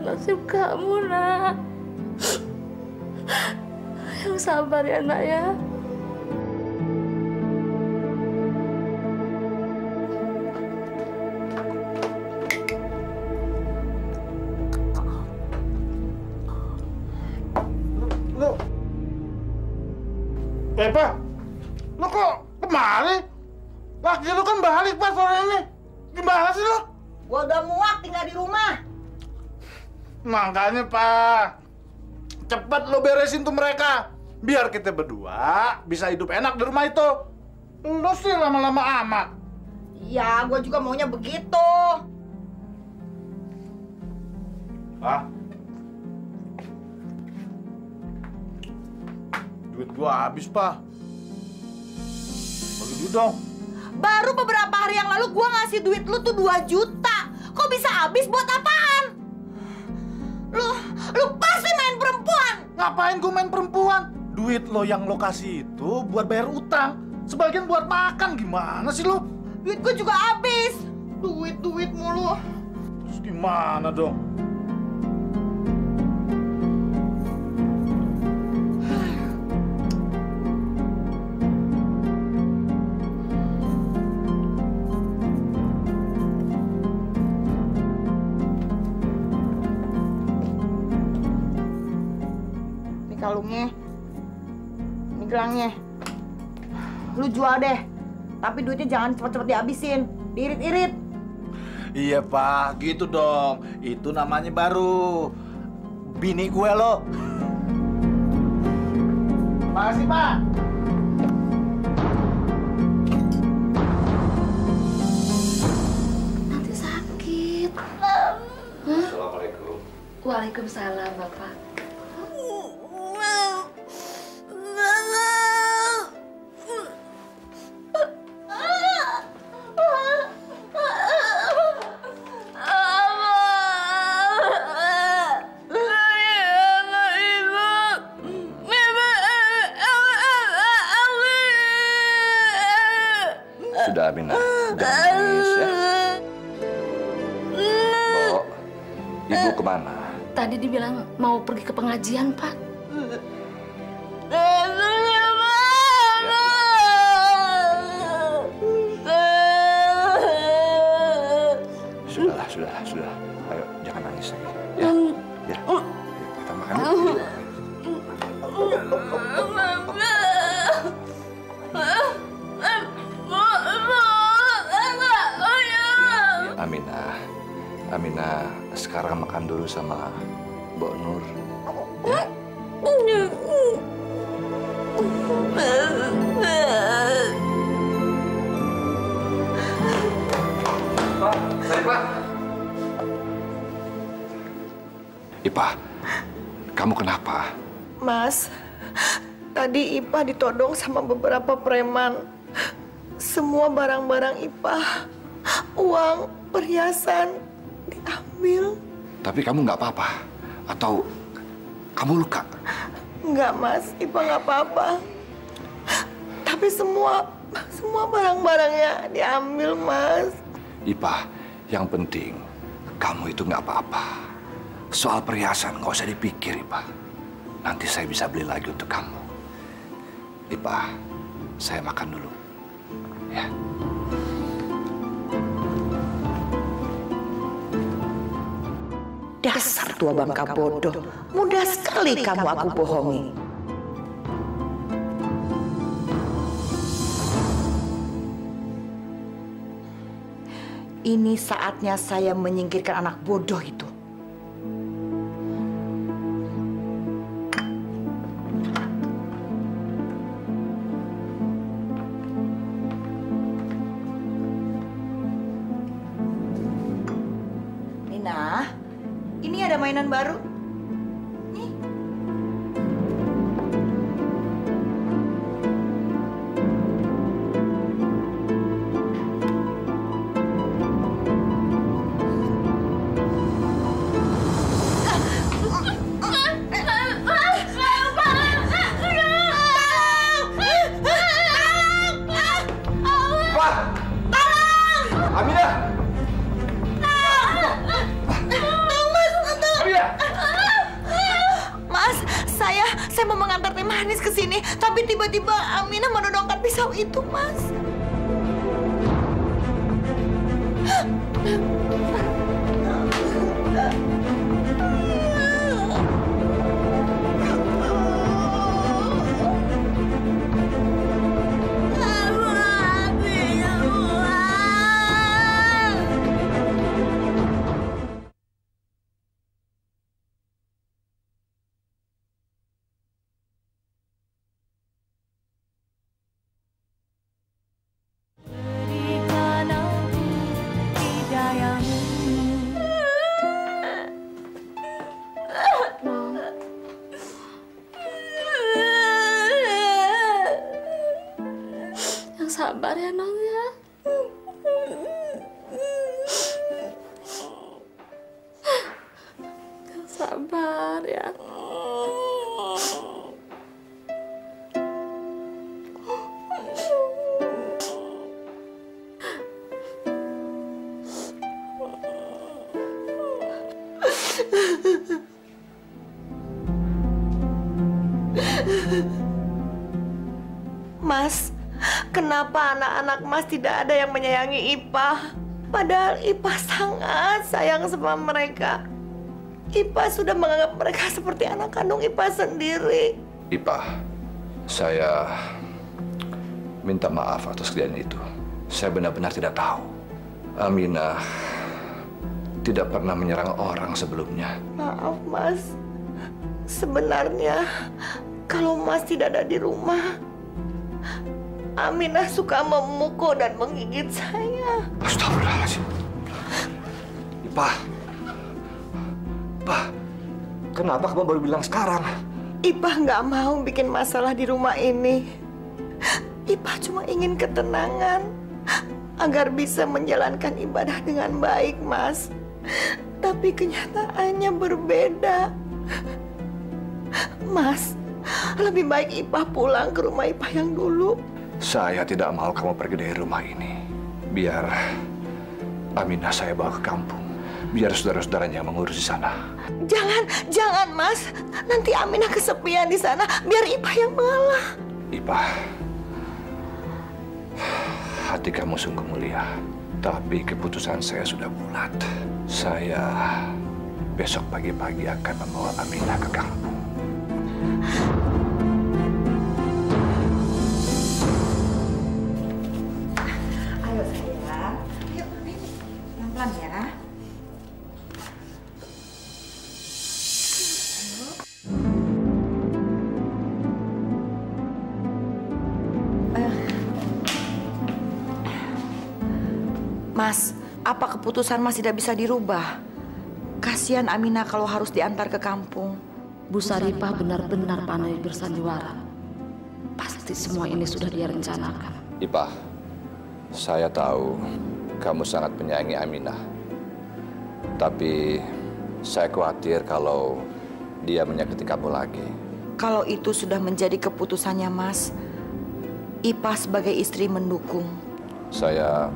Speaker 8: Nasib kamu nak. Yang sabar ya nak ya.
Speaker 1: Lu. Makanya, Pak. Cepet lo beresin tuh mereka. Biar kita berdua bisa hidup enak di rumah itu. Lu sih lama-lama amat.
Speaker 2: Ya, gua juga maunya begitu.
Speaker 1: Pak. Duit gua habis, Pak. Bagi duit dong.
Speaker 2: Baru beberapa hari yang lalu gua ngasih duit lu tuh 2 juta. Kok bisa habis buat apaan? Lu, lu pasti main perempuan.
Speaker 1: Ngapain gua main perempuan? Duit lo yang lo kasih itu buat bayar utang. Sebagian buat makan. Gimana sih lo?
Speaker 2: Duit gua juga habis. Duit-duit mulu.
Speaker 1: Terus gimana dong?
Speaker 2: jual deh. Tapi duitnya jangan cepet-cepet dihabisin. irit-irit.
Speaker 1: Iya, Pak. Gitu dong. Itu namanya baru. Bini gue lo. Makasih, Pak.
Speaker 9: Nanti sakit. Assalamualaikum. Waalaikumsalam, Bapak. Pengajian, Pak.
Speaker 3: Sama
Speaker 2: beberapa preman. Semua barang-barang Ipa, uang, perhiasan diambil.
Speaker 3: Tapi kamu nggak apa-apa? Atau kamu luka?
Speaker 2: Enggak, Mas. Ipa nggak apa-apa. Tapi semua, semua barang-barangnya diambil, Mas.
Speaker 3: Ipah, yang penting kamu itu nggak apa-apa. Soal perhiasan nggak usah dipikir, Ipah. Nanti saya bisa beli lagi untuk kamu. Ipah, saya makan dulu. Ya.
Speaker 2: Dasar tua bangka bodoh. Mudah sekali kamu aku bohongi. Ini saatnya saya menyingkirkan anak bodoh itu. Mas, kenapa anak-anak Mas tidak ada yang menyayangi Ipa? Padahal Ipa sangat sayang sama mereka. Ipa sudah menganggap mereka seperti anak kandung Ipa sendiri.
Speaker 3: Ipah, saya minta maaf atas kejadian itu. Saya benar-benar tidak tahu. Aminah tidak pernah menyerang orang sebelumnya.
Speaker 2: Maaf, Mas. Sebenarnya, kalau Mas tidak ada di rumah, Aminah suka memukul dan menggigit saya.
Speaker 3: Astagfirullahaladzim. Ipah. Ipah. Kenapa kamu baru bilang sekarang?
Speaker 2: Ipah nggak mau bikin masalah di rumah ini. Ipah cuma ingin ketenangan agar bisa menjalankan ibadah dengan baik, Mas. Tapi kenyataannya berbeda. Mas, lebih baik Ipah pulang ke rumah Ipah yang dulu.
Speaker 3: Saya tidak mau kamu pergi dari rumah ini. Biar Aminah saya bawa ke kampung. Biar saudara-saudaranya mengurus di sana.
Speaker 2: Jangan, jangan, Mas. Nanti Aminah kesepian di sana. Biar Ipah yang mengalah.
Speaker 3: Ipah, hati kamu sungguh mulia. Tapi keputusan saya sudah bulat. Saya besok pagi-pagi akan membawa Aminah ke kampung.
Speaker 2: Ayo sayang. Yuk, pelan-pelan ya. Keputusan Mas tidak bisa dirubah? Kasihan Aminah kalau harus diantar ke kampung.
Speaker 8: Bu Saripah benar-benar pandai bersandiwara. Pasti semua ini sudah dia rencanakan.
Speaker 3: Ipah, saya tahu kamu sangat menyayangi Aminah. Tapi saya khawatir kalau dia menyakiti kamu lagi.
Speaker 2: Kalau itu sudah menjadi keputusannya Mas, Ipa sebagai istri mendukung.
Speaker 3: Saya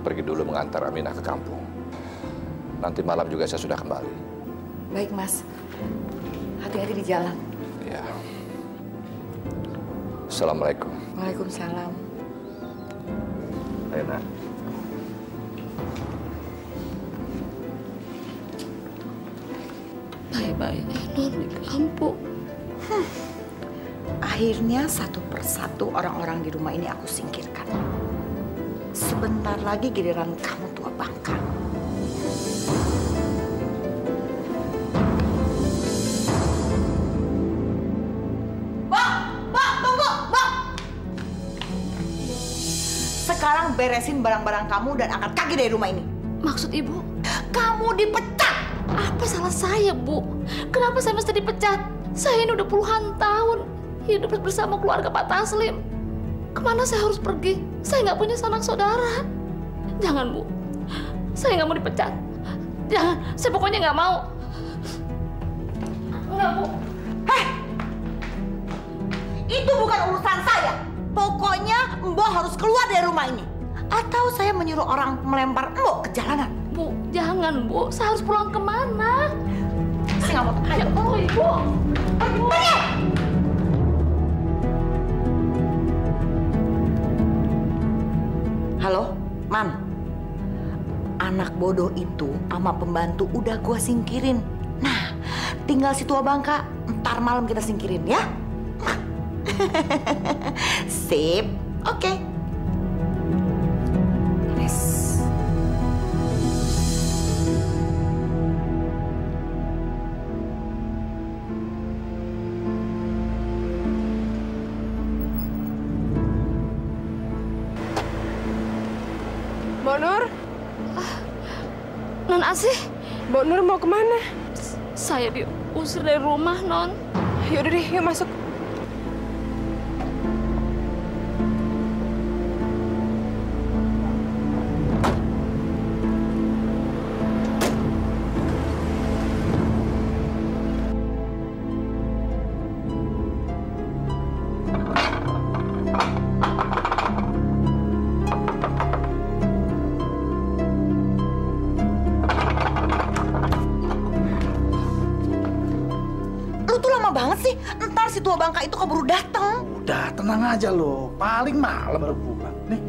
Speaker 3: pergi dulu mengantar Aminah ke kampung. Nanti malam juga saya sudah kembali.
Speaker 2: Baik Mas, hati-hati di jalan.
Speaker 3: Ya. Assalamualaikum.
Speaker 2: Waalaikumsalam.
Speaker 3: Ayo, nak.
Speaker 8: Baik-baiknya non di kampung.
Speaker 2: Akhirnya satu persatu orang-orang di rumah ini aku singkirkan. Sebentar lagi giliran kamu tua bangka. Sekarang beresin barang-barang kamu dan angkat kaki dari rumah ini.
Speaker 8: Maksud ibu,
Speaker 2: Kamu dipecat.
Speaker 8: apa salah saya, Bu? Kenapa saya mesti dipecat? Saya ini udah puluhan tahun hidup bersama keluarga Pak Taslim. Ke mana saya harus pergi? Saya nggak punya sanak saudara. Jangan, Bu. Saya nggak mau dipecat. Jangan. Saya pokoknya nggak mau. Nggak, Bu.
Speaker 2: Itu bukan urusan saya. Pokoknya Mbok harus keluar dari rumah ini. Atau saya menyuruh orang melempar Mbok ke jalanan.
Speaker 8: Bu, jangan, Bu. Saya harus pulang ke mana?
Speaker 2: Saya nggak mau.
Speaker 8: Ayo, oh, Ibu.
Speaker 2: Pergi! Halo, Man. Anak bodoh itu sama pembantu udah gua singkirin. Nah, tinggal si tua bangka, ntar malam kita singkirin ya. Sip, oke. Yes.
Speaker 8: Saya diusir dari rumah, Non.
Speaker 4: Yaudah deh, yuk masuk.
Speaker 2: Sih. Ntar si tua bangka itu keburu datang.
Speaker 1: Udah, tenang aja lo. Paling malam baru pulang. Nih,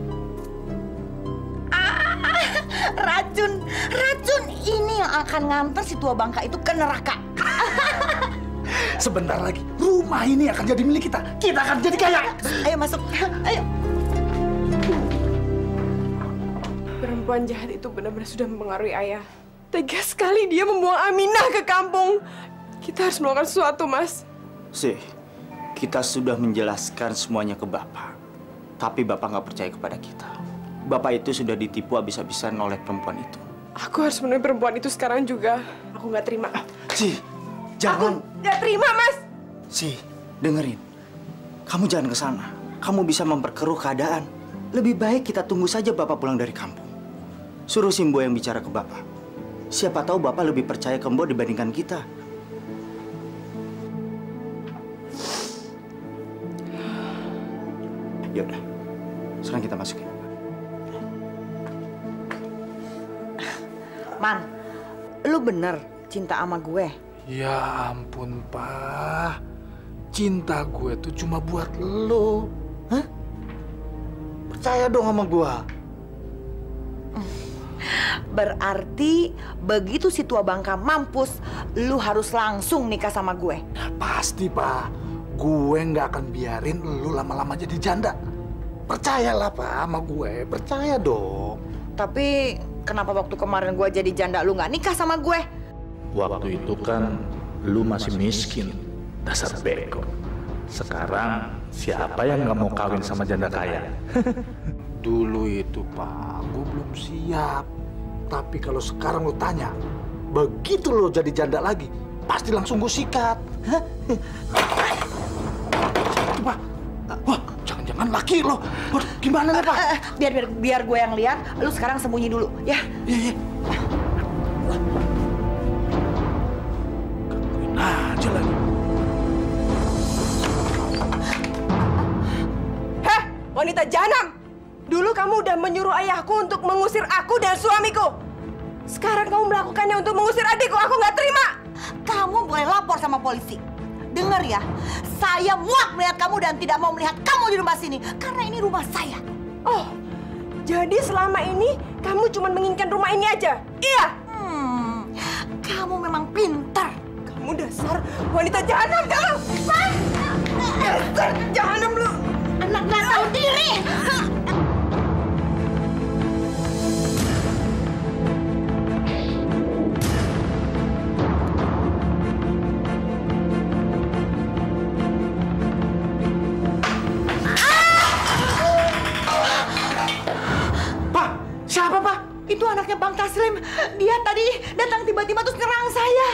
Speaker 2: Racun, racun ini yang akan nganter si tua bangka itu ke neraka.
Speaker 1: sebentar lagi rumah ini akan jadi milik kita. Kita akan jadi kaya.
Speaker 2: Ayo masuk, ayo.
Speaker 4: Perempuan jahat itu benar-benar sudah mempengaruhi ayah. Tega sekali dia membuang Aminah ke kampung. Kita harus melakukan sesuatu, Mas.
Speaker 5: Sih, kita sudah menjelaskan semuanya ke Bapak. Tapi Bapak nggak percaya kepada kita. Bapak itu sudah ditipu habis-habisan oleh perempuan itu.
Speaker 4: Aku harus menemui perempuan itu sekarang juga. Aku nggak terima.
Speaker 5: Sih, Jangan.
Speaker 4: Nggak terima, Mas.
Speaker 5: Si, dengerin. Kamu jangan ke sana. Kamu bisa memperkeruh keadaan. Lebih baik kita tunggu saja Bapak pulang dari kampung. Suruh Simbo yang bicara ke Bapak. Siapa tahu Bapak lebih percaya ke Mbo dibandingkan kita. Ya udah. Sekarang kita masukin.
Speaker 2: Man, lu bener cinta sama gue.
Speaker 1: Ya ampun, Pak. Cinta gue tuh cuma buat lo. Hah? Percaya dong sama gue.
Speaker 2: Berarti begitu si tua bangka mampus, lu harus langsung nikah sama gue.
Speaker 1: Pasti, Pak. Gue nggak akan biarin lu lama-lama jadi janda. Percayalah, Pak, sama gue. Percaya dong.
Speaker 2: Tapi kenapa waktu kemarin gue jadi janda lu nggak nikah sama gue?
Speaker 10: Waktu itu kan lu masih miskin, dasar beko. Sekarang siapa yang nggak mau kawin sama janda kaya?
Speaker 1: Dulu itu, Pak, gue belum siap. Tapi kalau sekarang lu tanya, begitu lo jadi janda lagi, pasti langsung gue sikat. Pak. Wah, jangan-jangan laki lo. Waduh, gimana nih, Pak?
Speaker 2: Eh, eh, biar biar biar gue yang lihat, lu sekarang sembunyi dulu, ya.
Speaker 1: Iya, iya. Gangguin aja lagi.
Speaker 4: Heh, wanita jahanam! Dulu kamu udah menyuruh ayahku untuk mengusir aku dan suamiku. Sekarang kamu melakukannya untuk mengusir adikku. Aku nggak terima.
Speaker 2: Kamu boleh lapor sama polisi. Dengar ya, saya muak melihat kamu dan tidak mau melihat kamu di rumah sini karena ini rumah saya.
Speaker 4: Oh, jadi selama ini kamu cuma menginginkan rumah ini aja? Iya.
Speaker 2: Hmm, kamu memang pintar.
Speaker 4: Kamu dasar wanita jahanam kamu. Dasar jahanam lu.
Speaker 2: Anak nggak tahu diri. Dia tadi datang tiba-tiba terus nyerang saya.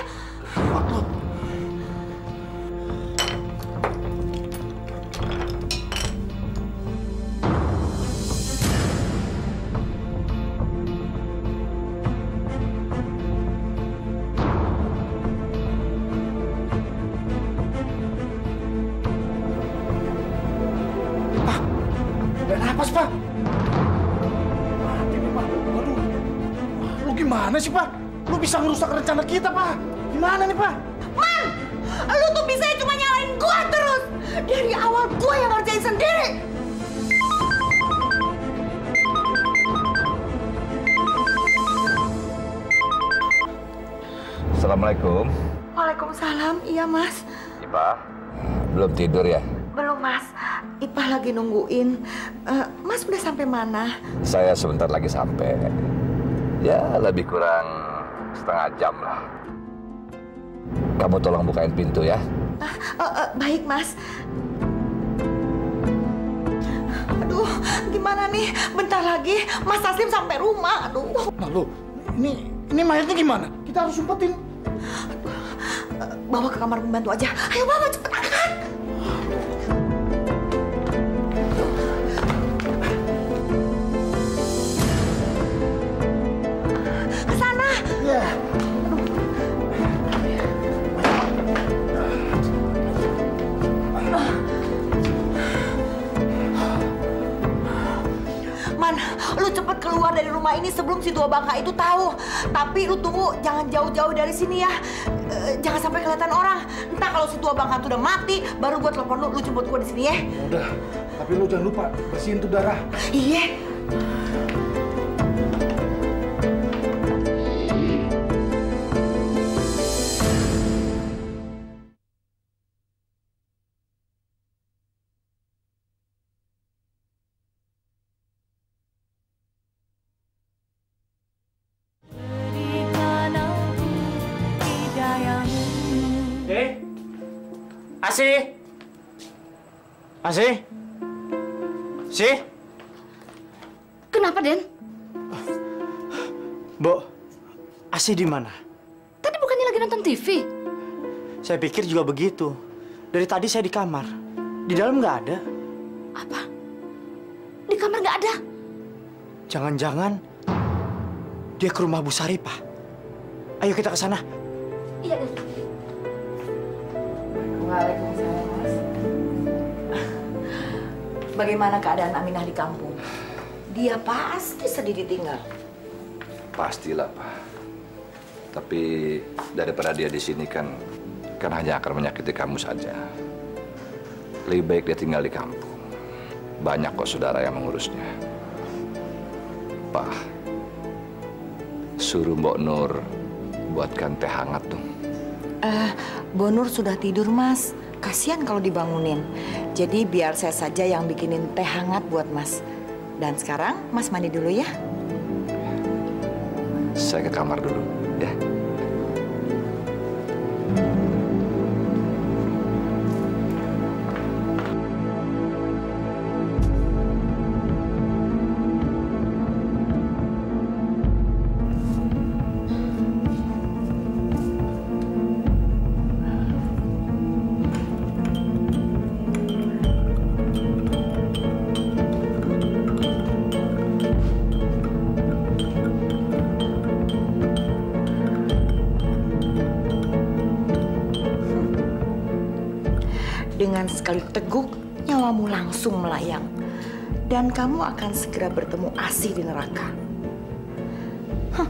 Speaker 2: Sampai mana?
Speaker 3: Saya sebentar lagi sampai. Ya, lebih kurang setengah jam lah. Kamu tolong bukain pintu ya.
Speaker 2: Eh, eh, baik mas. Aduh, gimana nih? Bentar lagi Mas Taslim sampai rumah. Aduh.
Speaker 1: Nah, lu, ini ini mayatnya gimana? Kita harus umpetin.
Speaker 2: Eh, Bawa ke kamar pembantu aja. Ayo bawa cepet angkat.
Speaker 1: Ya.
Speaker 2: Man, lu cepet keluar dari rumah ini sebelum si tua bangka itu tahu. Tapi lu tunggu, jangan jauh-jauh dari sini ya. Eh, jangan sampai kelihatan orang. Entah kalau si tua bangka itu udah mati, baru gua telepon lu, lu jemput gua di sini ya.
Speaker 1: Udah, tapi lu jangan lupa bersihin tuh darah.
Speaker 2: Iya.
Speaker 5: Asih? Asih? Si?
Speaker 8: Kenapa, Den?
Speaker 5: Bo, Asih di mana?
Speaker 8: Tadi bukannya lagi nonton TV?
Speaker 5: Saya pikir juga begitu. Dari tadi saya di kamar. Di dalam nggak ada.
Speaker 8: Apa? Di kamar nggak ada?
Speaker 5: Jangan-jangan dia ke rumah Bu Saripah. Ayo kita ke sana.
Speaker 8: Iya, Den.
Speaker 2: Waalaikumsalam. Bagaimana keadaan Aminah di kampung? Dia pasti sedih ditinggal.
Speaker 3: Pastilah, Pak. Tapi daripada dia di sini kan kan hanya akan menyakiti kamu saja. Lebih baik dia tinggal di kampung. Banyak kok saudara yang mengurusnya. Pak, suruh Mbok Nur buatkan teh hangat dong.
Speaker 2: Eh, Bonur sudah tidur, Mas. Kasihan kalau dibangunin. Jadi biar saya saja yang bikinin teh hangat buat Mas. Dan sekarang Mas mandi dulu ya.
Speaker 3: Saya ke kamar dulu,
Speaker 2: Dan kamu akan segera bertemu Asih di neraka. Hah,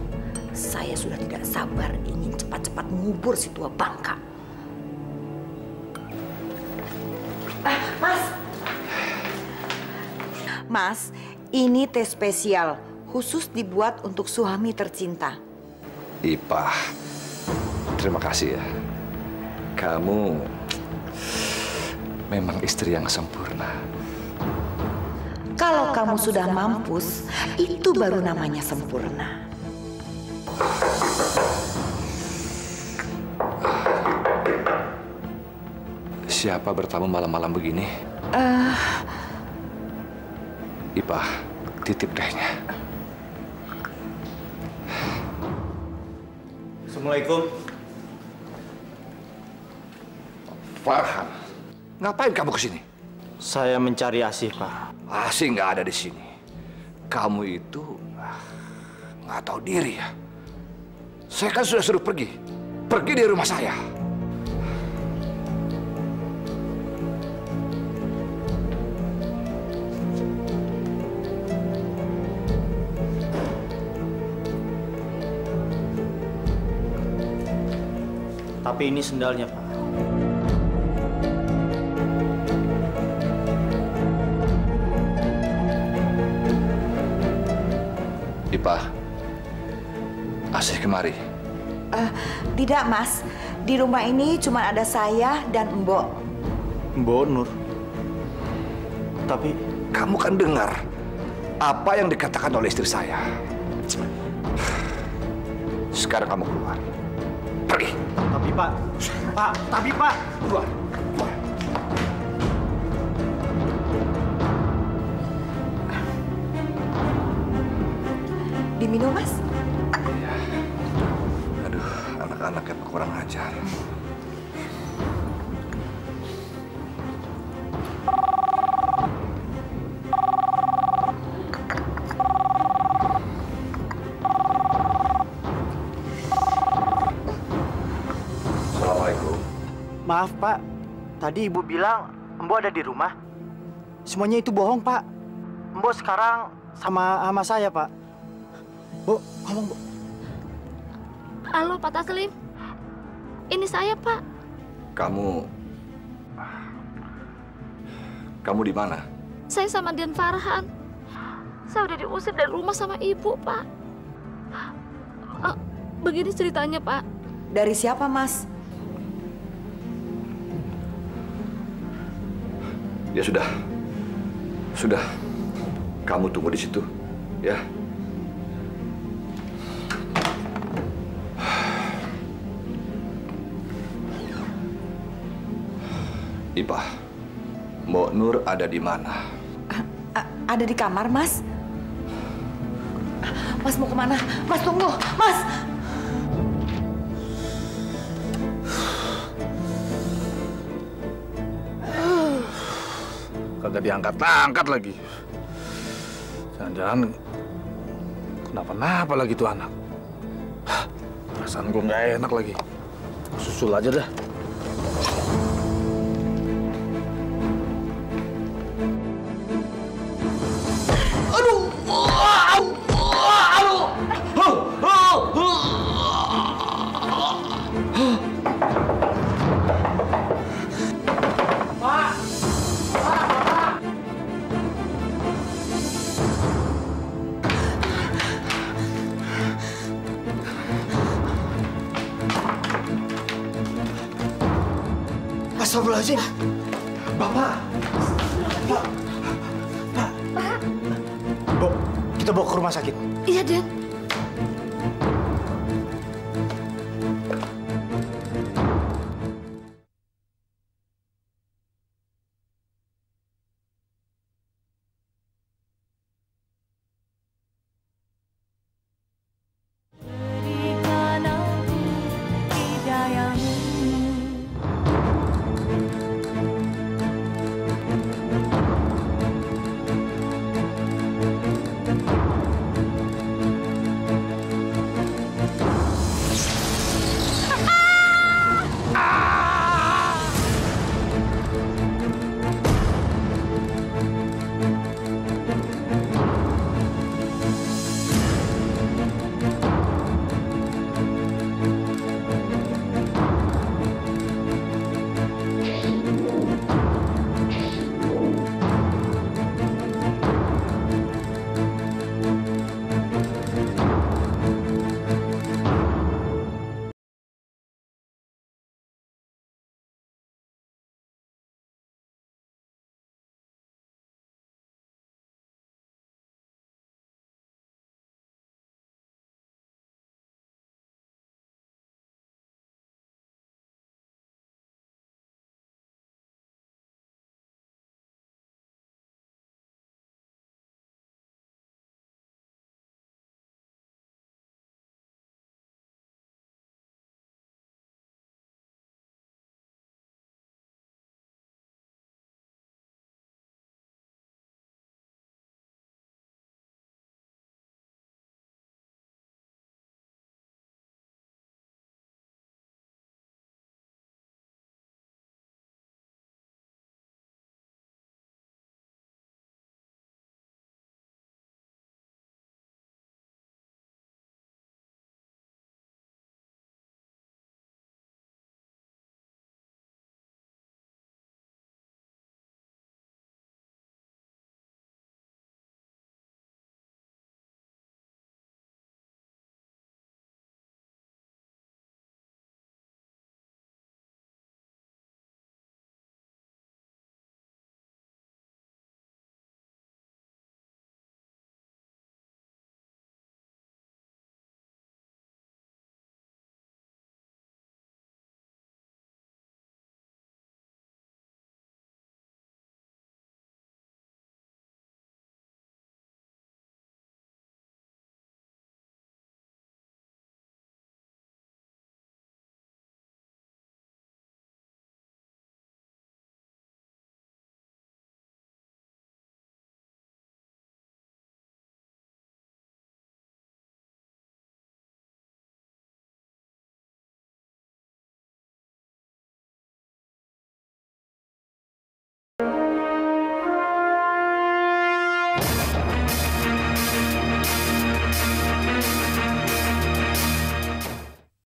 Speaker 2: saya sudah tidak sabar ingin cepat-cepat mengubur si tua bangka. Ah, mas. Mas, ini teh spesial khusus dibuat untuk suami tercinta.
Speaker 3: Ipah, terima kasih ya. Kamu memang istri yang sempurna.
Speaker 2: Kalau kamu sudah mampus, itu baru namanya sempurna.
Speaker 3: Siapa bertamu malam-malam begini?
Speaker 2: Eh,
Speaker 3: Ipah, titip tehnya.
Speaker 5: Assalamualaikum.
Speaker 3: Farhan, ngapain kamu ke sini?
Speaker 5: Saya mencari Asih, Pak.
Speaker 3: Asih nggak ada di sini. Kamu itu ah, nggak tahu diri ya. Saya kan sudah suruh pergi. Pergi dari rumah saya.
Speaker 5: Tapi ini sendalnya, Pak.
Speaker 3: Ipah, Asih kemari.
Speaker 2: eh, tidak, Mas. Di rumah ini cuma ada saya dan Mbok.
Speaker 5: Mbok Nur. Tapi
Speaker 3: Kamu kan dengar apa yang dikatakan oleh istri saya. Sekarang kamu keluar. Pergi.
Speaker 5: tapi Pak, Pak, tapi Pak.
Speaker 3: Keluar.
Speaker 2: Diminum, Mas?
Speaker 3: Aduh, anak-anaknya kurang ajar. Assalamualaikum.
Speaker 5: Maaf, Pak. Tadi Ibu bilang Mbok ada di rumah. Semuanya itu bohong, Pak. Mbok sekarang sama sama saya, Pak.
Speaker 8: Halo, Pak Taslim. Ini saya, Pak.
Speaker 3: Kamu Kamu di mana?
Speaker 8: Saya sama Dian Farhan. Saya udah diusir dari rumah sama ibu, Pak. Eh, begini ceritanya, Pak.
Speaker 2: Dari siapa, Mas?
Speaker 3: Ya sudah. Sudah. Kamu tunggu di situ, ya. Ipah, Mbok Nur ada di mana?
Speaker 2: A -a ada di kamar, Mas. Mas mau ke mana? Mas tunggu, Mas.
Speaker 1: Kagak diangkat-angkat lagi. Jangan-jangan kenapa-napa lagi tuh anak. Perasaan gue nggak enak lagi. Susul aja dah.